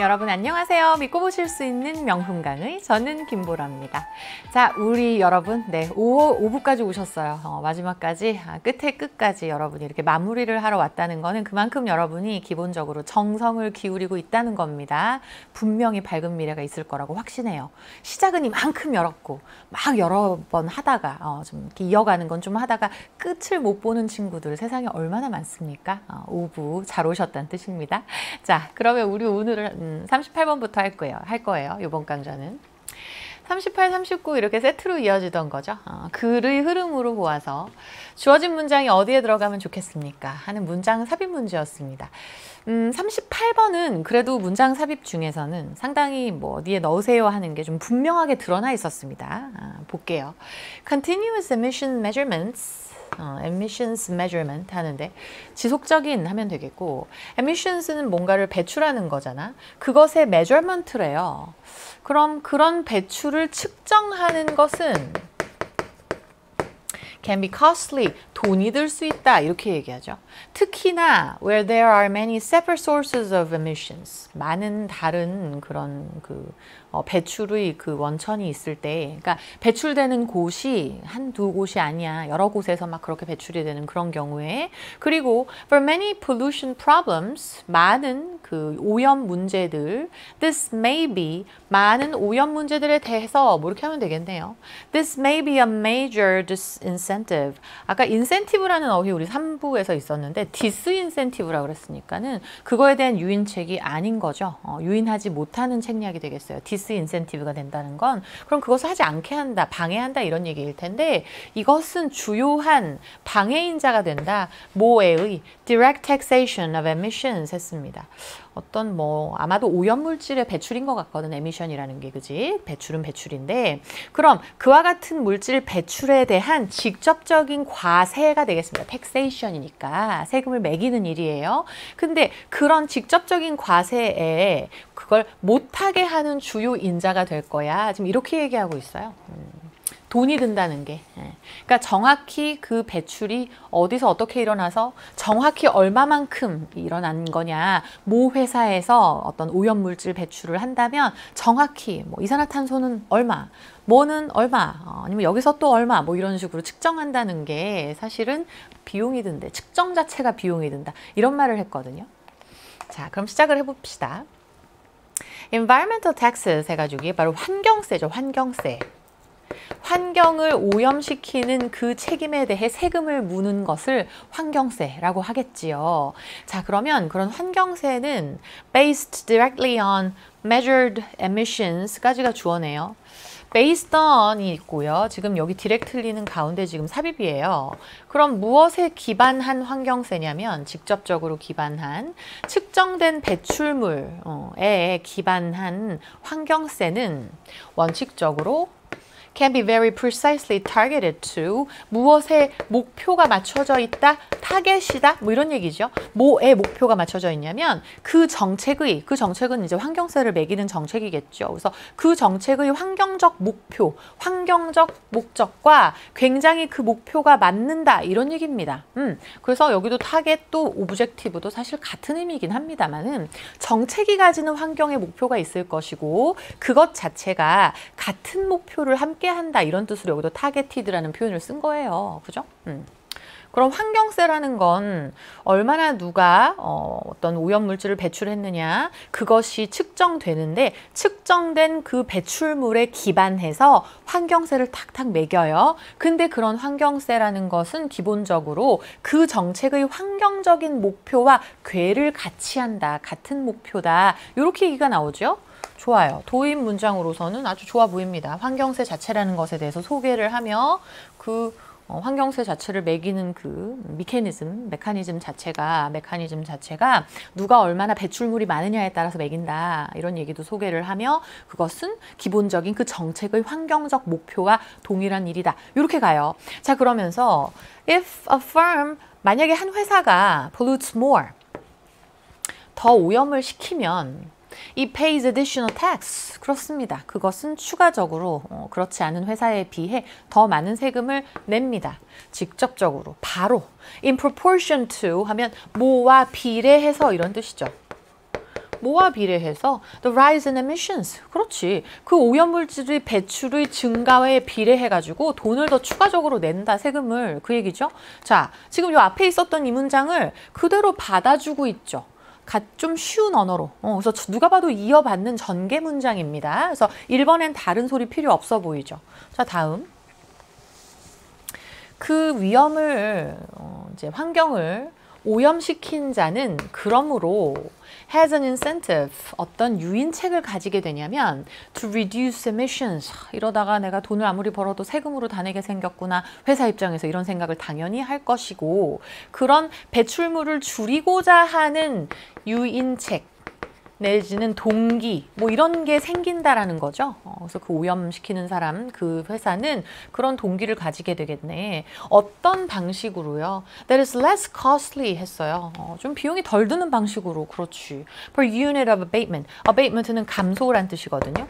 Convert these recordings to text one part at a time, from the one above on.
여러분 안녕하세요. 믿고 보실 수 있는 명품 강의 저는 김보라입니다. 자, 우리 여러분 네 5, 5부까지 오셨어요. 어, 마지막까지 아, 끝에 끝까지 여러분이 이렇게 마무리를 하러 왔다는 거는 그만큼 여러분이 기본적으로 정성을 기울이고 있다는 겁니다. 분명히 밝은 미래가 있을 거라고 확신해요. 시작은 이만큼 열었고 막 여러 번 하다가 어, 좀 이어가는 건 좀 하다가 끝을 못 보는 친구들 세상에 얼마나 많습니까? 어, 5부 잘 오셨다는 뜻입니다. 자, 그러면 우리 오늘은 38번부터 할 거예요. 할 거예요. 이번 강좌는. 38, 39 이렇게 세트로 이어지던 거죠. 어, 글의 흐름으로 보아서 주어진 문장이 어디에 들어가면 좋겠습니까? 하는 문장 삽입 문제였습니다. 음, 38번은 그래도 문장 삽입 중에서는 상당히 뭐 어디에 넣으세요 하는 게 좀 분명하게 드러나 있었습니다. 아, 볼게요. Continuous emission measurements 어, emissions measurement 하는데 지속적인 하면 되겠고 emissions는 뭔가를 배출하는 거잖아. 그것의 measurement래요. 그럼 그런 배출을 측정하는 것은 can be costly, 돈이 들 수 있다 이렇게 얘기하죠. 특히나 where there are many separate sources of emissions, 많은 다른 그런 그 어, 배출의 그 원천이 있을 때, 그러니까 배출되는 곳이 한두 곳이 아니야. 여러 곳에서 막 그렇게 배출이 되는 그런 경우에. 그리고 for many pollution problems, 많은 그 오염 문제들, this may be, 많은 오염 문제들에 대해서 뭐 이렇게 하면 되겠네요. This may be a major disincentive. 아까 incentive라는 어휘 우리 3부에서 있었는데 disincentive라고 그랬으니까는 그거에 대한 유인책이 아닌 거죠. 어, 유인하지 못하는 책략이 되겠어요. 인센티브가 된다는 건 그럼 그것을 하지 않게 한다, 방해한다 이런 얘기일 텐데 이것은 주요한 방해인자가 된다. 뭐에의 direct taxation of emissions 했습니다. 어떤 뭐 아마도 오염물질의 배출인 것 같거든 에미션이라는 게 그지 배출은 배출인데 그럼 그와 같은 물질 배출에 대한 직접적인 과세가 되겠습니다 텍세이션이니까 세금을 매기는 일이에요 근데 그런 직접적인 과세에 그걸 못하게 하는 주요 인자가 될 거야 지금 이렇게 얘기하고 있어요 음. 돈이 든다는 게. 예. 그러니까 정확히 그 배출이 어디서 어떻게 일어나서 정확히 얼마만큼 일어난 거냐. 모 회사에서 어떤 오염물질 배출을 한다면 정확히 뭐 이산화탄소는 얼마, 뭐는 얼마, 어, 아니면 여기서 또 얼마 뭐 이런 식으로 측정한다는 게 사실은 비용이 든대. 측정 자체가 비용이 든다. 이런 말을 했거든요. 자, 그럼 시작을 해봅시다. Environmental taxes 해가지고 바로 환경세죠. 환경세. 환경을 오염시키는 그 책임에 대해 세금을 무는 것을 환경세라고 하겠지요. 자, 그러면 그런 환경세는 based directly on measured emissions까지가 주어네요. Based on이 있고요. 지금 여기 디렉틀리는 가운데 지금 삽입이에요. 그럼 무엇에 기반한 환경세냐면 직접적으로 기반한 측정된 배출물에 기반한 환경세는 원칙적으로 can be very precisely targeted to. 무엇에 목표가 맞춰져 있다? 타겟이다? 뭐 이런 얘기죠. 뭐에 목표가 맞춰져 있냐면 그 정책의 그 정책은 이제 환경세를 매기는 정책이겠죠. 그래서 그 정책의 환경적 목표 환경적 목적과 굉장히 그 목표가 맞는다. 이런 얘기입니다. 음. 그래서 여기도 target도 objective도 사실 같은 의미이긴 합니다만은 정책이 가지는 환경의 목표가 있을 것이고 그것 자체가 같은 목표를 함께 한다 이런 뜻으로 여기도 targeted라는 표현을 쓴 거예요. 그죠? 음. 그럼 환경세라는 건 얼마나 누가 어, 어떤 오염물질을 배출했느냐 그것이 측정되는데 측정된 그 배출물에 기반해서 환경세를 탁탁 매겨요. 근데 그런 환경세라는 것은 기본적으로 그 정책의 환경적인 목표와 궤를 같이 한다. 같은 목표다. 이렇게 얘기가 나오죠. 좋아요. 도입 문장으로서는 아주 좋아 보입니다. 환경세 자체라는 것에 대해서 소개를 하며 그 어, 환경세 자체를 매기는 그 미케니즘, 메커니즘 자체가 메커니즘 자체가 누가 얼마나 배출물이 많으냐에 따라서 매긴다 이런 얘기도 소개를 하며 그것은 기본적인 그 정책의 환경적 목표와 동일한 일이다 이렇게 가요. 자 그러면서 if a firm 만약에 한 회사가 pollutes more 더 오염을 시키면 이 pays additional tax 그렇습니다. 그것은 추가적으로 어, 그렇지 않은 회사에 비해 더 많은 세금을 냅니다. 직접적으로 바로 in proportion to 하면 뭐와 비례해서 이런 뜻이죠. 뭐와 비례해서 the rise in emissions. 그렇지. 그 오염물질의 배출의 증가에 비례해 가지고 돈을 더 추가적으로 낸다 세금을 그 얘기죠. 자, 지금 요 앞에 있었던 이 문장을 그대로 받아주고 있죠. 좀 쉬운 언어로. 어, 그래서 누가 봐도 이어받는 전개 문장입니다. 그래서 1번엔 다른 소리 필요 없어 보이죠. 자, 다음. 그 위험을 어, 이제 환경을 오염시킨 자는 그러므로 has an incentive 어떤 유인책을 가지게 되냐면 to reduce emissions. 이러다가 내가 돈을 아무리 벌어도 세금으로 다 내게 생겼구나. 회사 입장에서 이런 생각을 당연히 할 것이고 그런 배출물을 줄이고자 하는 유인책 내지는 동기 뭐 이런 게 생긴다라는 거죠. 어, 그래서 그 오염시키는 사람 그 회사는 그런 동기를 가지게 되겠네. 어떤 방식으로요? That is less costly 했어요. 어, 좀 비용이 덜 드는 방식으로 그렇지. Per unit of abatement. abatement는 감소란 뜻이거든요.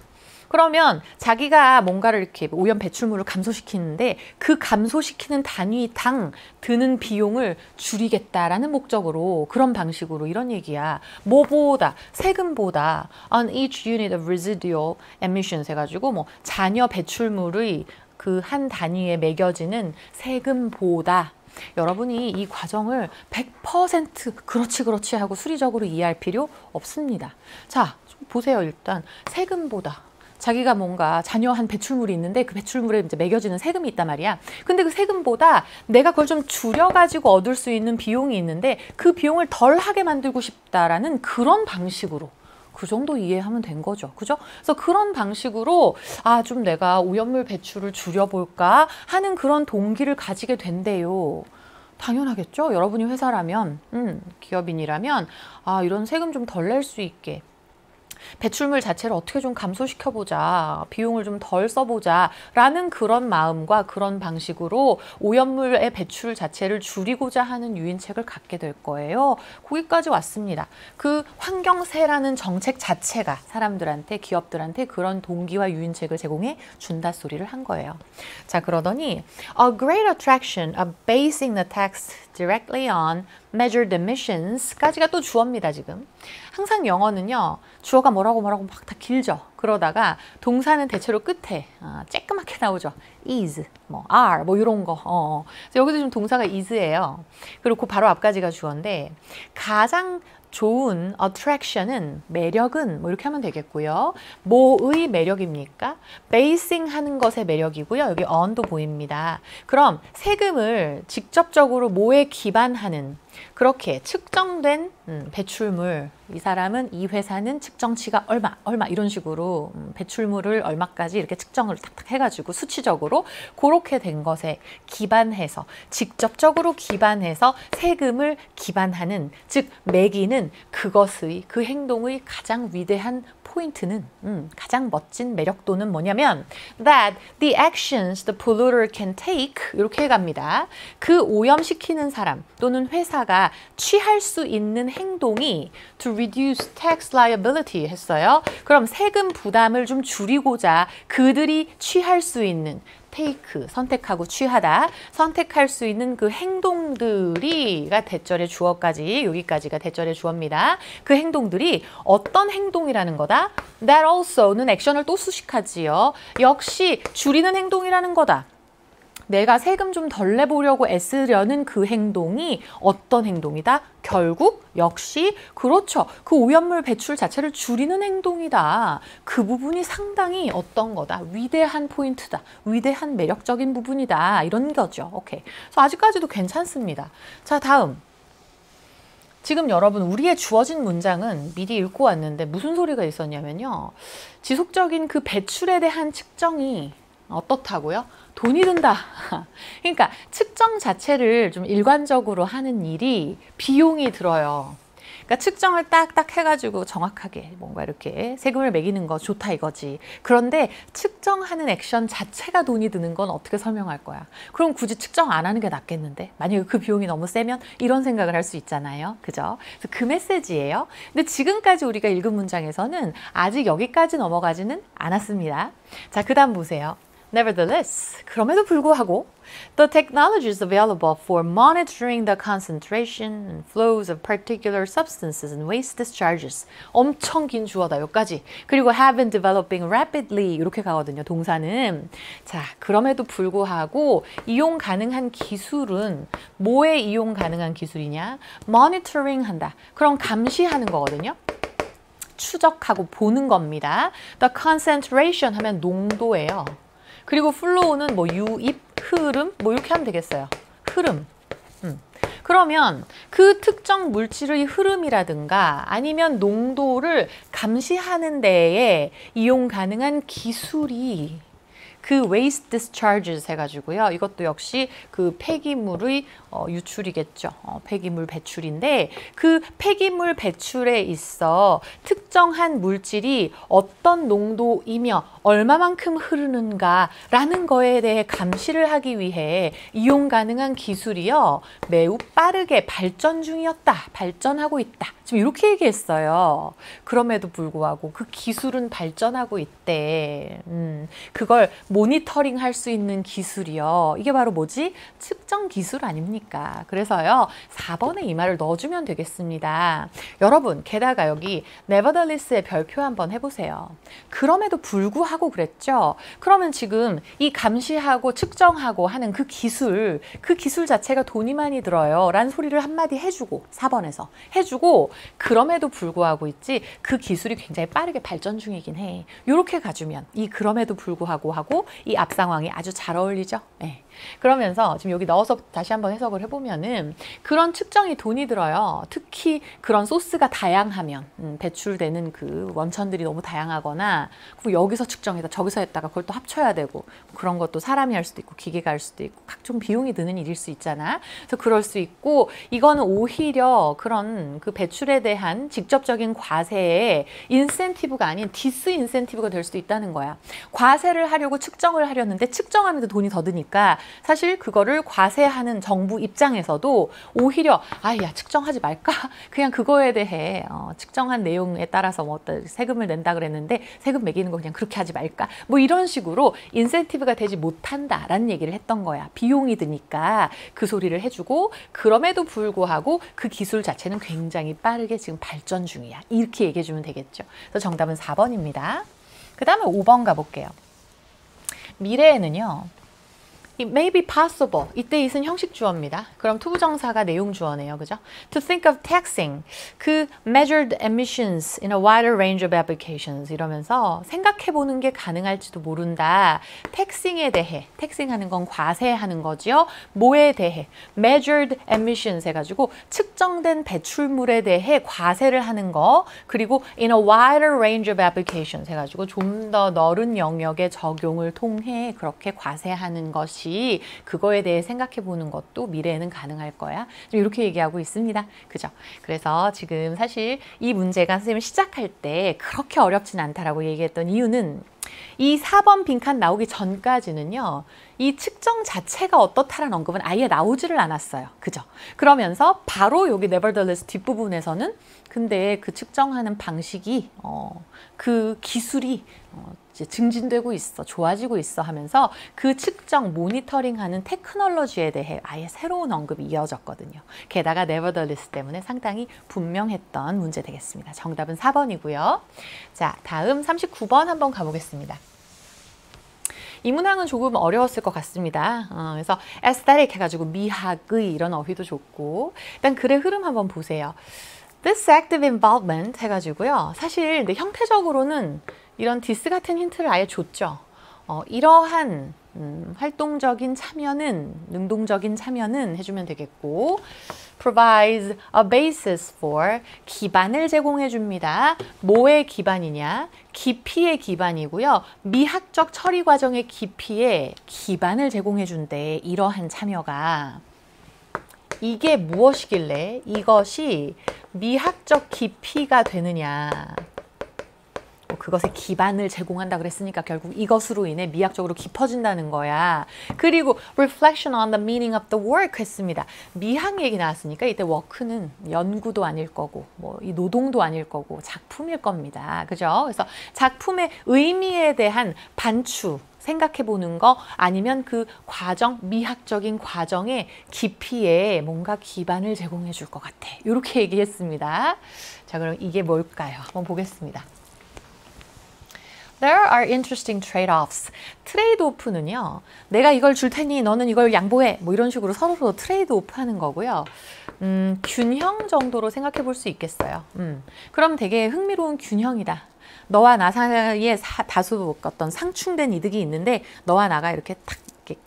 그러면 자기가 뭔가를 이렇게 오염 배출물을 감소시키는데 그 감소시키는 단위당 드는 비용을 줄이겠다라는 목적으로 그런 방식으로 이런 얘기야. 뭐보다 세금보다 on each unit of residual emissions 해가지고 뭐 잔여 배출물의 그 한 단위에 매겨지는 세금보다 여러분이 이 과정을 100% 그렇지 그렇지 하고 수리적으로 이해할 필요 없습니다. 자, 보세요. 일단 세금보다 자기가 뭔가 잔여한 배출물이 있는데 그 배출물에 이제 매겨지는 세금이 있단 말이야. 근데 그 세금보다 내가 그걸 좀 줄여가지고 얻을 수 있는 비용이 있는데 그 비용을 덜 하게 만들고 싶다라는 그런 방식으로 그 정도 이해하면 된 거죠. 그죠? 그래서 그런 방식으로 아, 좀 내가 오염물 배출을 줄여볼까 하는 그런 동기를 가지게 된대요. 당연하겠죠. 여러분이 회사라면, 음, 기업인이라면, 아, 이런 세금 좀 덜 낼 수 있게 배출물 자체를 어떻게 좀 감소시켜보자, 비용을 좀 덜 써보자 라는 그런 마음과 그런 방식으로 오염물의 배출 자체를 줄이고자 하는 유인책을 갖게 될 거예요. 거기까지 왔습니다. 그 환경세라는 정책 자체가 사람들한테, 기업들한테 그런 동기와 유인책을 제공해 준다 소리를 한 거예요. 자, 그러더니 a great attraction of basing the tax directly on measured emissions까지가 또 주어입니다, 지금. 항상 영어는요, 주어가 뭐라고 뭐라고 막 다 길죠. 그러다가 동사는 대체로 끝에 아, 쬐끄맣게 나오죠. is, 뭐 are, 뭐 이런 거. 어. 어. 여기도 좀 동사가 is예요. 그리고 그 바로 앞까지가 주어인데 가장 좋은 attraction은 매력은 뭐 이렇게 하면 되겠고요. 뭐의 매력입니까? basing 하는 것의 매력이고요. 여기 on도 보입니다. 그럼 세금을 직접적으로 뭐에 기반하는 그렇게 측정된 음, 배출물 이 사람은 이 회사는 측정치가 얼마 얼마 이런 식으로 음, 배출물을 얼마까지 이렇게 측정을 탁탁 해가지고 수치적으로 그렇게 된 것에 기반해서 직접적으로 기반해서 세금을 기반하는 즉 매기는 그것의 그 행동의 가장 위대한 포인트는 음, 가장 멋진 매력도는 뭐냐면 that the actions the polluter can take 이렇게 해갑니다. 그 오염시키는 사람 또는 회사가 취할 수 있는 행동이 to reduce tax liability 했어요. 그럼 세금 부담을 좀 줄이고자 그들이 취할 수 있는 take 선택하고 취하다 선택할 수 있는 그 행동들이가 대절의 주어까지 여기까지가 대절의 주어입니다. 그 행동들이 어떤 행동이라는 거다? That also는 액션을 또 수식하지요. 역시 줄이는 행동이라는 거다. 내가 세금 좀 덜 내보려고 애쓰려는 그 행동이 어떤 행동이다? 결국 역시 그렇죠. 그 오염물 배출 자체를 줄이는 행동이다. 그 부분이 상당히 어떤 거다. 위대한 포인트다. 위대한 매력적인 부분이다. 이런 거죠. 오케이. 그래서 아직까지도 괜찮습니다. 자, 다음. 지금 여러분 우리의 주어진 문장은 미리 읽고 왔는데 무슨 소리가 있었냐면요. 지속적인 그 배출에 대한 측정이 어떻다고요? 돈이 든다. 그러니까 측정 자체를 좀 일관적으로 하는 일이 비용이 들어요. 그러니까 측정을 딱딱 해가지고 정확하게 뭔가 이렇게 세금을 매기는 거 좋다 이거지. 그런데 측정하는 액션 자체가 돈이 드는 건 어떻게 설명할 거야? 그럼 굳이 측정 안 하는 게 낫겠는데? 만약에 그 비용이 너무 세면 이런 생각을 할 수 있잖아요. 그죠? 그래서 그 메시지예요. 근데 지금까지 우리가 읽은 문장에서는 아직 여기까지 넘어가지는 않았습니다. 자, 그 다음 보세요. Nevertheless, 그럼에도 불구하고 the technologies available for monitoring the concentration and flows of particular substances and waste discharges 엄청 긴 주어다 여기까지 그리고 have been developing rapidly 이렇게 가거든요 동사는 자 그럼에도 불구하고 이용 가능한 기술은 뭐에 이용 가능한 기술이냐 monitoring 한다 그럼 감시하는 거거든요 추적하고 보는 겁니다 the concentration 하면 농도예요 그리고 flow는 뭐 유입, 흐름 뭐 이렇게 하면 되겠어요. 흐름. 음. 그러면 그 특정 물질의 흐름이라든가 아니면 농도를 감시하는 데에 이용 가능한 기술이 그 waste discharges 해가지고요. 이것도 역시 그 폐기물의 어, 유출이겠죠. 어, 폐기물 배출인데 그 폐기물 배출에 있어 특정한 물질이 어떤 농도이며 얼마만큼 흐르는가라는 거에 대해 감시를 하기 위해 이용 가능한 기술이요. 매우 빠르게 발전 중이었다. 발전하고 있다. 지금 이렇게 얘기했어요. 그럼에도 불구하고 그 기술은 발전하고 있대. 음, 그걸 모니터링 할 수 있는 기술이요. 이게 바로 뭐지? 측정 기술 아닙니까? 그래서요. 4번에 이 말을 넣어주면 되겠습니다. 여러분, 게다가 여기 nevertheless의 별표 한번 해보세요. 그럼에도 불구하고 그랬죠? 그러면 지금 이 감시하고 측정하고 하는 그 기술, 그 기술 자체가 돈이 많이 들어요. 라는 소리를 한마디 해주고, 4번에서 해주고, 그럼에도 불구하고 있지, 그 기술이 굉장히 빠르게 발전 중이긴 해. 이렇게 가주면 이 그럼에도 불구하고 하고 이 앞 상황이 아주 잘 어울리죠? 네. 그러면서 지금 여기 넣어서 다시 한번 해석을 해보면은 그런 측정이 돈이 들어요. 특히 그런 소스가 다양하면 음, 배출되는 그 원천들이 너무 다양하거나 그리고 여기서 측정해서 저기서 했다가 그걸 또 합쳐야 되고 그런 것도 사람이 할 수도 있고 기계가 할 수도 있고 각종 비용이 드는 일일 수 있잖아. 그래서 그럴 수 있고 이거는 오히려 그런 그 배출에 대한 직접적인 과세의 인센티브가 아닌 disincentive가 될 수도 있다는 거야. 과세를 하려고 측정을 하려는데 측정하는데 돈이 더 드니까 사실 그거를 과세하는 정부 입장에서도 오히려 아야 측정하지 말까? 그냥 그거에 대해 어, 측정한 내용에 따라서 뭐 어떤 세금을 낸다 그랬는데 세금 매기는 거 그냥 그렇게 하지 말까? 뭐 이런 식으로 인센티브가 되지 못한다라는 얘기를 했던 거야. 비용이 드니까 그 소리를 해주고 그럼에도 불구하고 그 기술 자체는 굉장히 빠르게 지금 발전 중이야. 이렇게 얘기해 주면 되겠죠. 그래서 정답은 4번입니다. 그 다음에 5번 가볼게요. 미래에는요 It may be possible. 이때 it은 형식 주어입니다. 그럼 투부정사가 내용 주어네요. 그죠? To think of taxing. 그 measured emissions in a wider range of applications. 이러면서 생각해보는 게 가능할지도 모른다. taxing에 대해. taxing하는 건 과세하는 거지요. 뭐에 대해? measured emissions 해가지고 측정된 배출물에 대해 과세를 하는 거. 그리고 in a wider range of applications 해가지고 좀 더 넓은 영역의 적용을 통해 그렇게 과세하는 것이 것이 그거에 대해 생각해 보는 것도 미래에는 가능할 거야. 이렇게 얘기하고 있습니다. 그죠? 그래서 지금 사실 이 문제가 선생님 시작할 때 그렇게 어렵진 않다라고 얘기했던 이유는 이 4번 빈칸 나오기 전까지는요. 이 측정 자체가 어떻다는 언급은 아예 나오지를 않았어요. 그죠? 그러면서 바로 여기 nevertheless 뒷부분에서는 근데 그 측정하는 방식이 어, 그 기술이 어, 이제 증진되고 있어, 좋아지고 있어 하면서 그 측정, 모니터링하는 테크놀로지에 대해 아예 새로운 언급이 이어졌거든요. 게다가 nevertheless 때문에 상당히 분명했던 문제 되겠습니다. 정답은 4번이고요. 자, 다음 39번 한번 가보겠습니다. 이 문항은 조금 어려웠을 것 같습니다. 어, 그래서 aesthetic 해가지고 미학의 이런 어휘도 좋고 일단 글의 흐름 한번 보세요. This active involvement 해가지고요. 사실 근데 형태적으로는 이런 this 같은 힌트를 아예 줬죠. 어, 이러한 음, 활동적인 참여는 능동적인 참여는 해주면 되겠고 provides a basis for 기반을 제공해 줍니다. 뭐의 기반이냐? 깊이의 기반이고요. 미학적 처리 과정의 깊이에 기반을 제공해 준대. 이러한 참여가 이게 무엇이길래 이것이 미학적 깊이가 되느냐? 뭐 그것의 기반을 제공한다 그랬으니까 결국 이것으로 인해 미학적으로 깊어진다는 거야. 그리고 reflection on the meaning of the work 했습니다. 미학 얘기 나왔으니까 이때 work는 연구도 아닐 거고 뭐 이 노동도 아닐 거고 작품일 겁니다. 그죠? 그래서 작품의 의미에 대한 반추 생각해 보는 거 아니면 그 과정, 미학적인 과정의 깊이에 뭔가 기반을 제공해 줄 것 같아. 이렇게 얘기했습니다. 자, 그럼 이게 뭘까요? 한번 보겠습니다. There are interesting trade-offs. Trade-off는요. 내가 이걸 줄 테니 너는 이걸 양보해. 뭐 이런 식으로 서로 trade-off 하는 거고요. 음, 균형 정도로 생각해 볼 수 있겠어요. 음, 그럼 되게 흥미로운 균형이다. 너와 나 사이에 사, 다수 어떤 상충된 이득이 있는데 너와 나가 이렇게 탁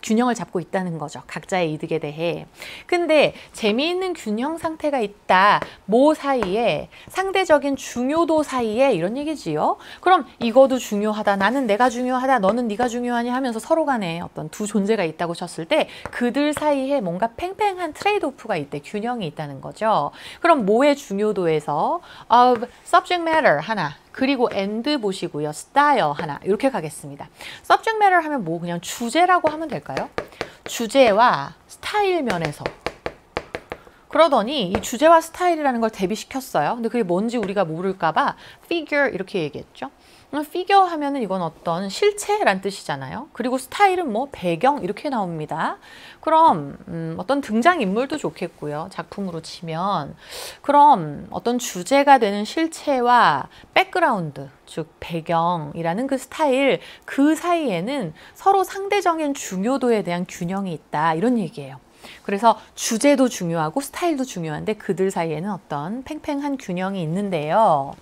균형을 잡고 있다는 거죠. 각자의 이득에 대해. 근데 재미있는 균형 상태가 있다. 뭐 사이에 상대적인 중요도 사이에 이런 얘기지요. 그럼 이거도 중요하다. 나는 내가 중요하다. 너는 네가 중요하니 하면서 서로 간에 어떤 두 존재가 있다고 쳤을 때 그들 사이에 뭔가 팽팽한 trade-off가 있대. 균형이 있다는 거죠. 그럼 뭐의 중요도에서 of subject matter 하나 그리고 and 보시고요. style 하나 이렇게 가겠습니다. subject matter 하면 뭐 그냥 주제라고 하면 될까요? 주제와 스타일 면에서 그러더니 이 주제와 스타일이라는 걸 대비시켰어요. 근데 그게 뭔지 우리가 모를까 봐 figure 이렇게 얘기했죠. 피겨 하면은 이건 어떤 실체란 뜻이잖아요. 그리고 스타일은 뭐 배경 이렇게 나옵니다. 그럼 음, 어떤 등장 인물도 좋겠고요. 작품으로 치면 그럼 어떤 주제가 되는 실체와 백그라운드 즉 배경이라는 그 스타일 그 사이에는 서로 상대적인 중요도에 대한 균형이 있다 이런 얘기예요. 그래서 주제도 중요하고 스타일도 중요한데 그들 사이에는 어떤 팽팽한 균형이 있는데요.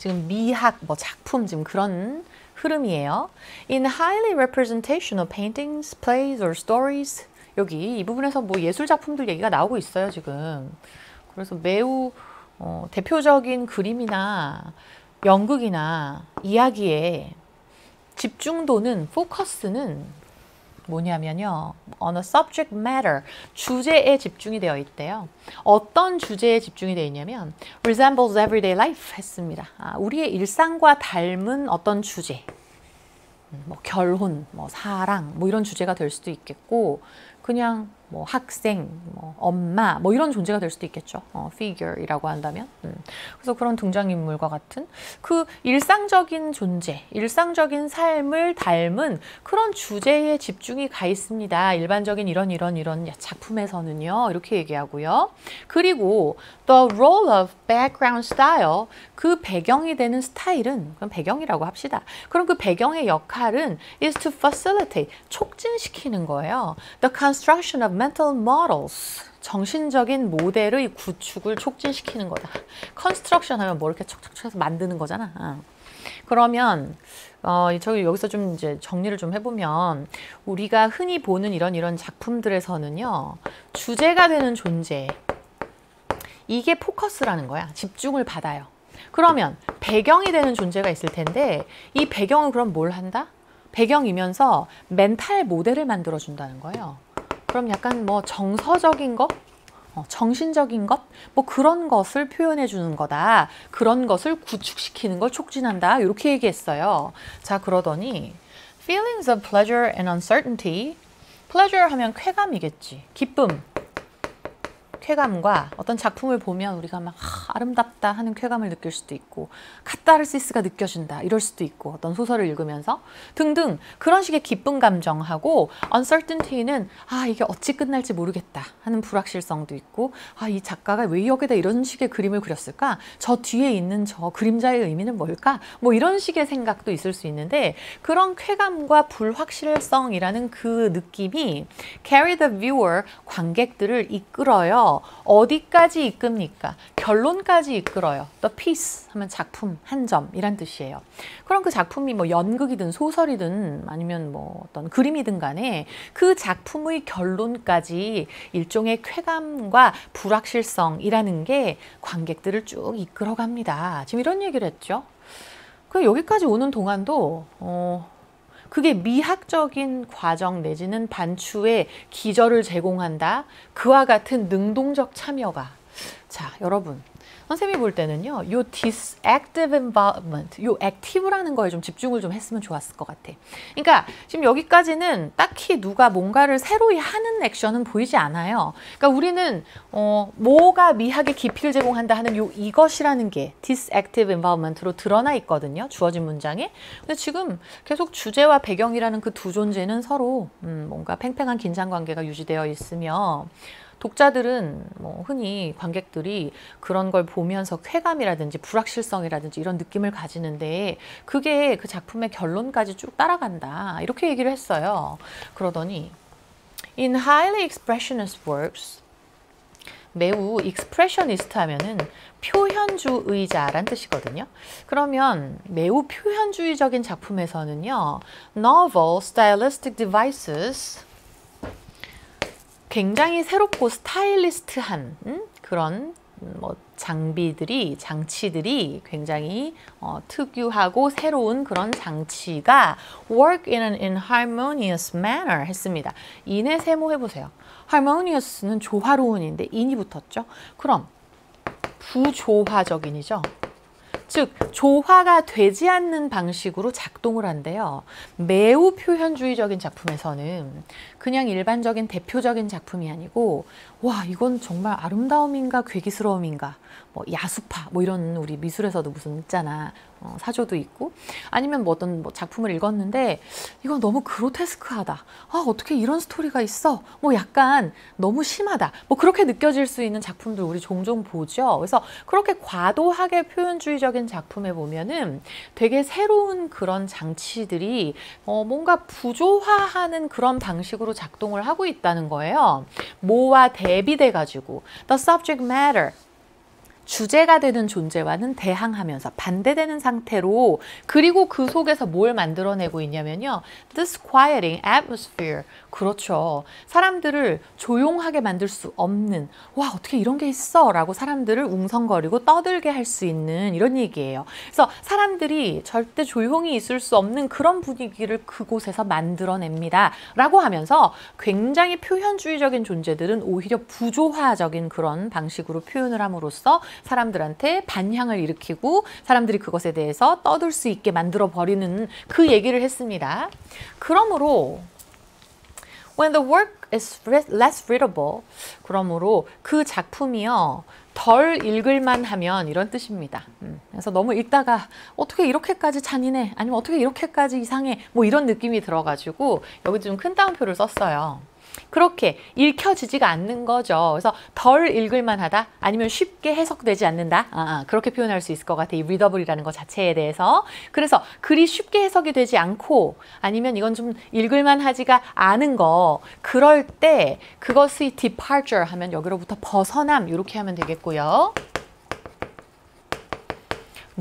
지금 미학, 뭐 작품 지금 그런 흐름이에요. In highly representational paintings, plays or stories 여기 이 부분에서 뭐 예술 작품들 얘기가 나오고 있어요 지금. 그래서 매우 어, 대표적인 그림이나 연극이나 이야기에 집중도는 포커스는 뭐냐면요. on a subject matter, 주제에 집중이 되어 있대요. 어떤 주제에 집중이 되어 있냐면 resembles everyday life 했습니다. 아, 우리의 일상과 닮은 어떤 주제. 음, 뭐 결혼, 뭐 사랑, 뭐 이런 주제가 될 수도 있겠고 그냥 뭐 학생, 뭐 엄마, 뭐 이런 존재가 될 수도 있겠죠. 어, figure이라고 한다면. 음. 그래서 그런 등장인물과 같은 그 일상적인 존재, 일상적인 삶을 닮은 그런 주제에 집중이 가 있습니다. 일반적인 이런 이런 이런 작품에서는요. 이렇게 얘기하고요. 그리고 the role of background style, 그 배경이 되는 스타일은 그럼 배경이라고 합시다. 그럼 그 배경의 역할은 is to facilitate, 촉진시키는 거예요. The construction of mental models 정신적인 모델의 구축을 촉진시키는 거다. Construction 하면 뭐 이렇게 척척척 해서 만드는 거잖아. 어. 그러면 어, 저기 여기서 좀 이제 정리를 좀 해보면 우리가 흔히 보는 이런 이런 작품들에서는요 주제가 되는 존재 이게 포커스라는 거야. 집중을 받아요. 그러면 배경이 되는 존재가 있을 텐데 이 배경은 그럼 뭘 한다? 배경이면서 멘탈 모델을 만들어 준다는 거예요. 그럼 약간 뭐 정서적인 것, 어, 정신적인 것, 뭐 그런 것을 표현해 주는 거다. 그런 것을 구축시키는 걸 촉진한다. 이렇게 얘기했어요. 자, 그러더니 feelings of pleasure and uncertainty. pleasure 하면 쾌감이겠지. 기쁨. 쾌감과 어떤 작품을 보면 우리가 막 아, 름답다 하는 쾌감을 느낄 수도 있고 카타르시스가 느껴진다 이럴 수도 있고 어떤 소설을 읽으면서 등등 그런 식의 기쁜 감정하고 uncertainty는 아 이게 어찌 끝날지 모르겠다 하는 불확실성도 있고 아 이 작가가 왜 여기다 이런 식의 그림을 그렸을까? 저 뒤에 있는 저 그림자의 의미는 뭘까? 뭐 이런 식의 생각도 있을 수 있는데 그런 쾌감과 불확실성이라는 그 느낌이 carry the viewer 관객들을 이끌어요 어디까지 이끕니까? 결론까지 이끌어요. The piece 하면 작품 한 점이란 뜻이에요. 그럼 그 작품이 뭐 연극이든 소설이든 아니면 뭐 어떤 그림이든 간에 그 작품의 결론까지 일종의 쾌감과 불확실성이라는 게 관객들을 쭉 이끌어 갑니다. 지금 이런 얘기를 했죠. 그 여기까지 오는 동안도 어 그게 미학적인 과정 내지는 반추의 기저를 제공한다. 그와 같은 능동적 참여가 자, 여러분. 선생님이 볼 때는요, 요 disactive involvement, 요 active라는 거에 좀 집중을 좀 했으면 좋았을 것 같아. 그러니까 지금 여기까지는 딱히 누가 뭔가를 새로이 하는 액션은 보이지 않아요. 그러니까 우리는 어, 뭐가 미학의 깊이를 제공한다 하는 요 이것이라는 게 disactive involvement로 드러나 있거든요. 주어진 문장에. 근데 지금 계속 주제와 배경이라는 그 두 존재는 서로 음, 뭔가 팽팽한 긴장 관계가 유지되어 있으며 독자들은 뭐 흔히 관객들이 그런 걸 보면서 쾌감이라든지 불확실성이라든지 이런 느낌을 가지는데 그게 그 작품의 결론까지 쭉 따라간다. 이렇게 얘기를 했어요. 그러더니 In highly expressionist works 매우 expressionist 하면은 표현주의자란 뜻이거든요. 그러면 매우 표현주의적인 작품에서는요. novel stylistic devices 굉장히 새롭고 스타일리스트한 음? 그런 뭐 장비들이 장치들이 굉장히 어, 특유하고 새로운 그런 장치가 work in an inharmonious manner 했습니다. 인의 세모 해보세요. harmonious는 조화로운인데 인이 붙었죠. 그럼 부조화적인이죠. 즉 조화가 되지 않는 방식으로 작동을 한대요. 매우 표현주의적인 작품에서는 그냥 일반적인 대표적인 작품이 아니고 와 이건 정말 아름다움인가 괴기스러움인가 뭐 야수파 뭐 이런 우리 미술에서도 무슨 있잖아 어, 사조도 있고 아니면 뭐 어떤 뭐 작품을 읽었는데 이거 너무 그로테스크하다. 아 어떻게 이런 스토리가 있어? 뭐 약간 너무 심하다. 뭐 그렇게 느껴질 수 있는 작품들 우리 종종 보죠. 그래서 그렇게 과도하게 표현주의적인 작품에 보면은 되게 새로운 그런 장치들이 어, 뭔가 부조화하는 그런 방식으로 작동을 하고 있다는 거예요. 뭐와 대비돼 가지고. The subject matter 주제가 되는 존재와는 대항하면서 반대되는 상태로 그리고 그 속에서 뭘 만들어내고 있냐면요. disquieting atmosphere. 그렇죠. 사람들을 조용하게 만들 수 없는 와 어떻게 이런 게 있어 라고 사람들을 웅성거리고 떠들게 할 수 있는 이런 얘기예요. 그래서 사람들이 절대 조용히 있을 수 없는 그런 분위기를 그곳에서 만들어냅니다. 라고 하면서 굉장히 표현주의적인 존재들은 오히려 부조화적인 그런 방식으로 표현을 함으로써 사람들한테 반향을 일으키고 사람들이 그것에 대해서 떠들 수 있게 만들어 버리는 그 얘기를 했습니다. 그러므로 when the work is less readable 그러므로 그 작품이요 덜 읽을만 하면 이런 뜻입니다. 음, 그래서 너무 읽다가 어떻게 이렇게까지 잔인해 아니면 어떻게 이렇게까지 이상해 뭐 이런 느낌이 들어가지고 여기 좀 큰 따옴표를 썼어요. 그렇게 읽혀지지가 않는 거죠. 그래서 덜 읽을만 하다 아니면 쉽게 해석되지 않는다. 아, 아, 그렇게 표현할 수 있을 것 같아요. 이 readable이라는 것 자체에 대해서. 그래서 글이 쉽게 해석이 되지 않고 아니면 이건 좀 읽을만 하지가 않은 거 그럴 때 그것의 departure 하면 여기로부터 벗어남 이렇게 하면 되겠고요.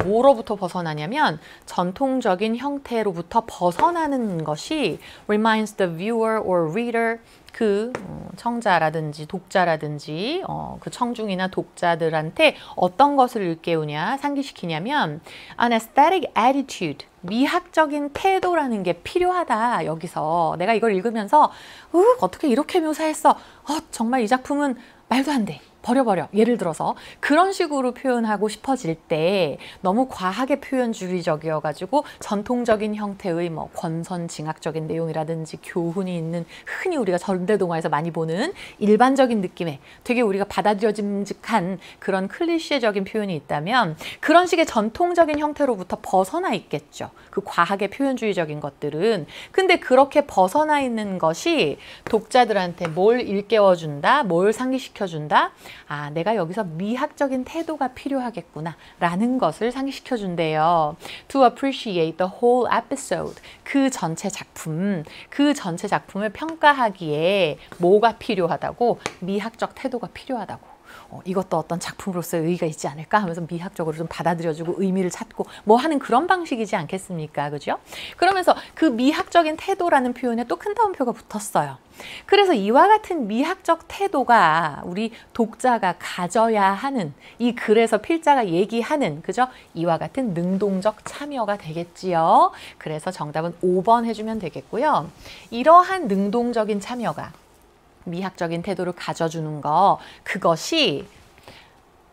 뭐로부터 벗어나냐면 전통적인 형태로부터 벗어나는 것이 reminds the viewer or reader 그 어, 청자라든지 독자라든지 어, 그 청중이나 독자들한테 어떤 것을 일깨우냐 상기시키냐면 an aesthetic attitude 미학적인 태도라는 게 필요하다 여기서. 내가 이걸 읽으면서 으, 어떻게 이렇게 묘사했어? 어, 정말 이 작품은 말도 안돼 버려버려. 예를 들어서 그런 식으로 표현하고 싶어질 때 너무 과하게 표현주의적이어가지고 전통적인 형태의 뭐 권선징악적인 내용이라든지 교훈이 있는 흔히 우리가 전대동화에서 많이 보는 일반적인 느낌의 되게 우리가 받아들여짐직한 그런 클리셰적인 표현이 있다면 그런 식의 전통적인 형태로부터 벗어나 있겠죠. 그 과하게 표현주의적인 것들은. 근데 그렇게 벗어나 있는 것이 독자들한테 뭘 일깨워준다, 뭘 상기시켜준다, 아, 내가 여기서 미학적인 태도가 필요하겠구나 라는 것을 상기시켜 준대요. To appreciate the whole episode. 그 전체 작품, 그 전체 작품을 평가하기에 뭐가 필요하다고? 미학적 태도가 필요하다고. 어, 이것도 어떤 작품으로서의 의의가 있지 않을까 하면서 미학적으로 좀 받아들여주고 의미를 찾고 뭐 하는 그런 방식이지 않겠습니까? 그죠? 그러면서 그 미학적인 태도라는 표현에 또큰 다음표가 붙었어요. 그래서 이와 같은 미학적 태도가 우리 독자가 가져야 하는 이 글에서 필자가 얘기하는 그죠? 이와 같은 능동적 참여가 되겠지요. 그래서 정답은 5번 해주면 되겠고요. 이러한 능동적인 참여가 미학적인 태도를 가져주는 거. 그것이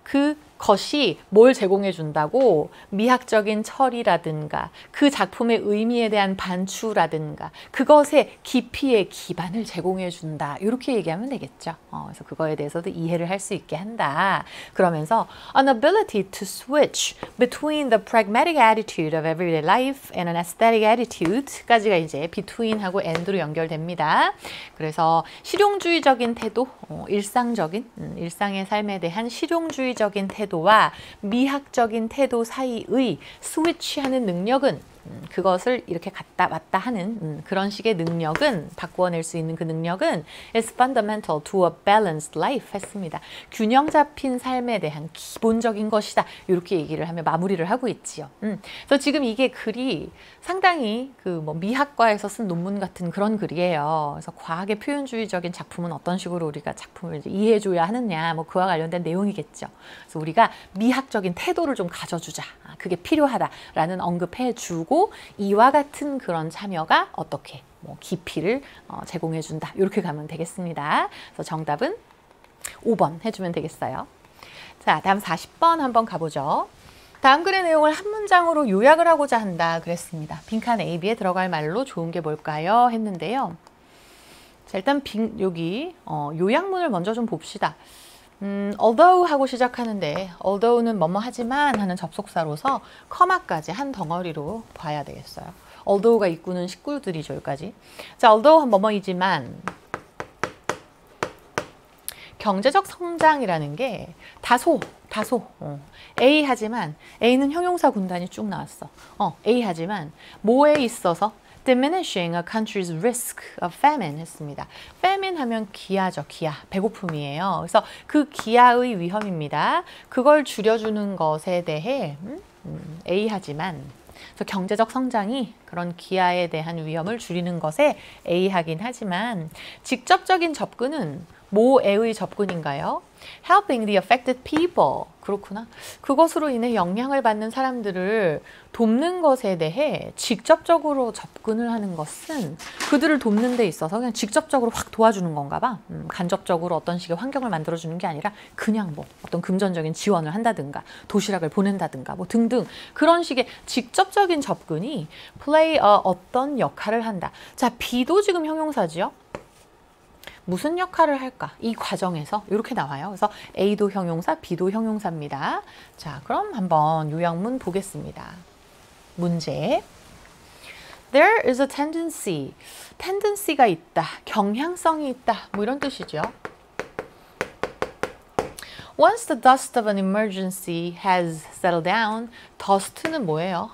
그 것이 뭘 제공해 준다고 미학적인 처리라든가 그 작품의 의미에 대한 반추라든가 그것의 깊이의 기반을 제공해 준다. 이렇게 얘기하면 되겠죠. 어, 그래서 그거에 대해서도 이해를 할 수 있게 한다. 그러면서 an ability to switch between the pragmatic attitude of everyday life and an aesthetic attitude까지가 이제 between하고 and로 연결됩니다. 그래서 실용주의적인 태도, 어, 일상적인 음, 일상의 삶에 대한 실용주의적인 태도 태도와 미학적인 태도 사이의 스위치하는 능력은 음, 그것을 이렇게 갔다 왔다 하는 음, 그런 식의 능력은 바꾸어낼 수 있는 그 능력은 is fundamental to a balanced life 했습니다. 균형 잡힌 삶에 대한 기본적인 것이다. 이렇게 얘기를 하며 마무리를 하고 있지요. 음, 그래서 지금 이게 글이 상당히 그 뭐 미학과에서 쓴 논문 같은 그런 글이에요. 그래서 과학의 표현주의적인 작품은 어떤 식으로 우리가 작품을 이해해줘야 하느냐, 뭐 그와 관련된 내용이겠죠. 그래서 우리가 미학적인 태도를 좀 가져주자. 아, 그게 필요하다라는 언급해주고 이와 같은 그런 참여가 어떻게 뭐 깊이를 어, 제공해 준다. 이렇게 가면 되겠습니다. 그래서 정답은 5번 해주면 되겠어요. 자, 다음 40번 한번 가보죠. 다음 글의 내용을 한 문장으로 요약을 하고자 한다 그랬습니다. 빈칸 A, B에 들어갈 말로 좋은 게 뭘까요? 했는데요. 자, 일단 빈, 여기 어, 요약문을 먼저 좀 봅시다. 음, although 하고 시작하는데 although는 뭐뭐 하지만 하는 접속사로서 커마까지 한 덩어리로 봐야 되겠어요. although가 이끄는 식구들이죠, 여기까지. 자, although 뭐뭐이지만 경제적 성장이라는 게 다소, 다소, 어. A 하지만 A는 형용사 군단이 쭉 나왔어. 어, A 하지만 뭐에 있어서 diminishing a country's risk of famine 했습니다. famine 하면 기아죠, 기아. 배고픔이에요. 그래서 그 기아의 위험입니다. 그걸 줄여주는 것에 대해 음, 음, A 하지만 그래서 경제적 성장이 그런 기아에 대한 위험을 줄이는 것에 A 하긴 하지만 직접적인 접근은 모애의 접근인가요? Helping the affected people. 그렇구나. 그것으로 인해 영향을 받는 사람들을 돕는 것에 대해 직접적으로 접근을 하는 것은 그들을 돕는 데 있어서 그냥 직접적으로 확 도와주는 건가 봐. 음, 간접적으로 어떤 식의 환경을 만들어주는 게 아니라 그냥 뭐 어떤 금전적인 지원을 한다든가 도시락을 보낸다든가 뭐 등등 그런 식의 직접적인 접근이 play a 어떤 역할을 한다. 자, 비도 지금 형용사지요. 무슨 역할을 할까? 이 과정에서 이렇게 나와요. 그래서 A도 형용사, B도 형용사입니다. 자, 그럼 한번 요약문 보겠습니다. 문제. There is a tendency. tendency가 있다. 경향성이 있다. 뭐 이런 뜻이죠. Once the dust of an emergency has settled down, dust는 뭐예요?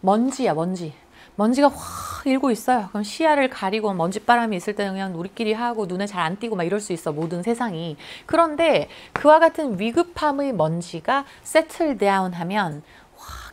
먼지야, 먼지. 먼지가 확 일고 있어요. 그럼 시야를 가리고 먼지바람이 있을 때는 그냥 우리끼리 하고 눈에 잘 안 띄고 막 이럴 수 있어. 모든 세상이. 그런데 그와 같은 위급함의 먼지가 settle down 하면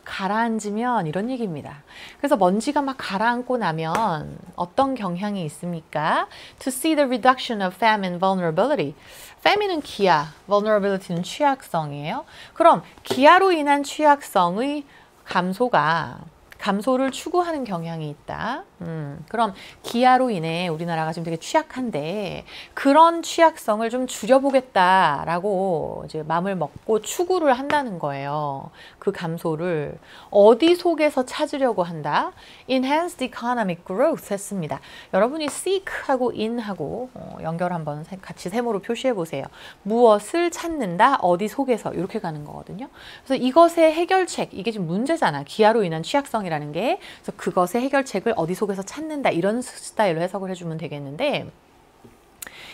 가라앉으면 이런 얘기입니다. 그래서 먼지가 막 가라앉고 나면 어떤 경향이 있습니까? To see the reduction of famine vulnerability. famine은 기아, vulnerability는 취약성이에요. 그럼 기아로 인한 취약성의 감소가 감소를 추구하는 경향이 있다. 음, 그럼 기아로 인해 우리나라가 지금 되게 취약한데 그런 취약성을 좀 줄여보겠다라고 이제 마음을 먹고 추구를 한다는 거예요. 그 감소를 어디 속에서 찾으려고 한다? Enhanced economic growth 했습니다. 여러분이 seek하고 in하고 어, 연결 한번 같이 세모로 표시해 보세요. 무엇을 찾는다? 어디 속에서 이렇게 가는 거거든요. 그래서 이것의 해결책 이게 지금 문제잖아. 기아로 인한 취약성이라는 게 그래서 그것의 해결책을 어디 속에 속에서 찾는다 이런 스타일로 해석을 해주면 되겠는데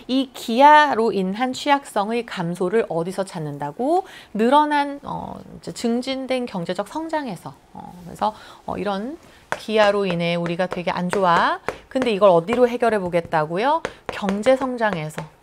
이 기아로 인한 취약성의 감소를 어디서 찾는다고 늘어난 어, 증진된 경제적 성장에서 어, 그래서 어, 이런 기아로 인해 우리가 되게 안 좋아. 근데 이걸 어디로 해결해 보겠다고요? 경제 성장에서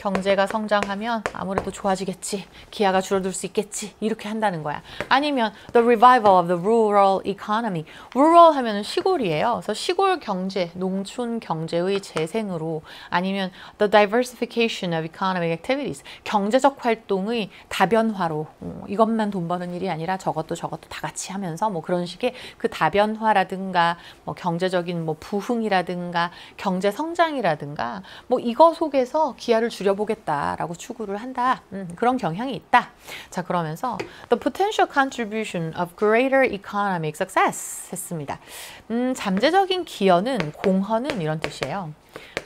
경제가 성장하면 아무래도 좋아지겠지. 기아가 줄어들 수 있겠지. 이렇게 한다는 거야. 아니면 the revival of the rural economy. rural 하면은 시골이에요. 그래서 시골 경제, 농촌 경제의 재생으로 아니면 the diversification of economic activities. 경제적 활동의 다변화로 어, 이것만 돈 버는 일이 아니라 저것도 저것도 다 같이 하면서 뭐 그런 식의 그 다변화라든가 뭐 경제적인 뭐 부흥이라든가 경제 성장이라든가 뭐 이거 속에서 기아를 줄여 줄여보겠다라고 추구를 한다. 음, 그런 경향이 있다. 자 그러면서 the potential contribution of greater economic success 했습니다. 음, 잠재적인 기여는 공헌은 이런 뜻이에요.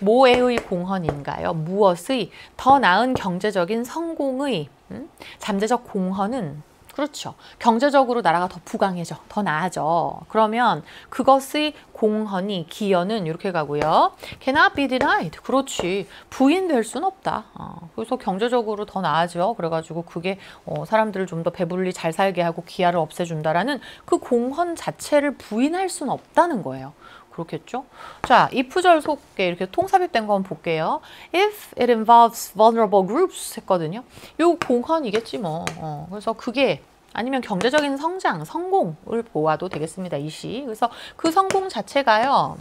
뭐의 공헌인가요? 무엇의 더 나은 경제적인 성공의 음? 잠재적 공헌은 그렇죠. 경제적으로 나라가 더 부강해져, 더 나아져. 그러면 그것의 공헌이 기여는 이렇게 가고요. cannot be denied. 그렇지. 부인될 순 없다. 어, 그래서 경제적으로 더 나아져. 그래가지고 그게 어, 사람들을 좀 더 배불리 잘 살게 하고 기아를 없애준다라는 그 공헌 자체를 부인할 수는 없다는 거예요. 그렇겠죠? 자, if절 속에 이렇게 통삽입된 거 한번 볼게요. If it involves vulnerable groups 했거든요. 요 공헌이겠지 뭐. 어, 그래서 그게 아니면 경제적인 성장, 성공을 보아도 되겠습니다. 이 시. 그래서 그 성공 자체가요.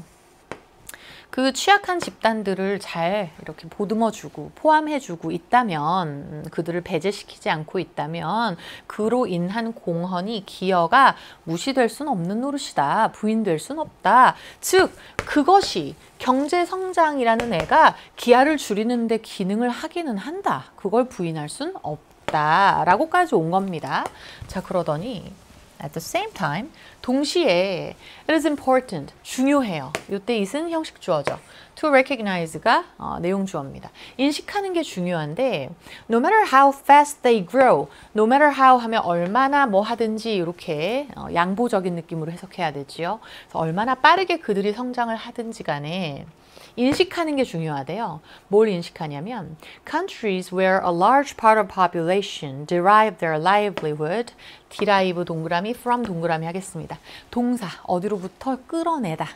그 취약한 집단들을 잘 이렇게 보듬어주고 포함해주고 있다면 음, 그들을 배제시키지 않고 있다면 그로 인한 공헌이 기여가 무시될 수는 없는 노릇이다. 부인될 수는 없다. 즉 그것이 경제 성장이라는 애가 기아를 줄이는 데 기능을 하기는 한다. 그걸 부인할 수는 없다. 라고까지 온 겁니다. 자 그러더니 at the same time 동시에 it is important 중요해요. 이때 is은 형식 주어죠. to recognize가 어, 내용 주어입니다. 인식하는 게 중요한데 no matter how fast they grow, no matter how 하면 얼마나 뭐 하든지 이렇게 어, 양보적인 느낌으로 해석해야 되지요. 그래서 얼마나 빠르게 그들이 성장을 하든지 간에 인식하는 게 중요하대요. 뭘 인식하냐면 countries where a large part of population derive their livelihood derive 동그라미 from 동그라미 하겠습니다. 동사 어디로부터 끌어내다,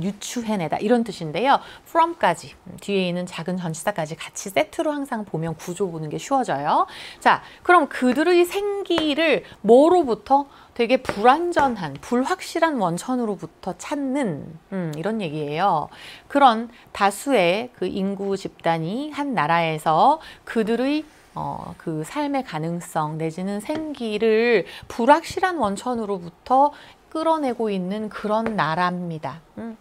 유추해내다 이런 뜻인데요. from까지 뒤에 있는 작은 전치사까지 같이 세트로 항상 보면 구조 보는 게 쉬워져요. 자, 그럼 그들의 생기를 뭐로부터 되게 불완전한, 불확실한 원천으로부터 찾는 음, 이런 얘기예요. 그런 다수의 그 인구 집단이 한 나라에서 그들의 어, 그 삶의 가능성 내지는 생기를 불확실한 원천으로부터 끌어내고 있는 그런 나라입니다. 음.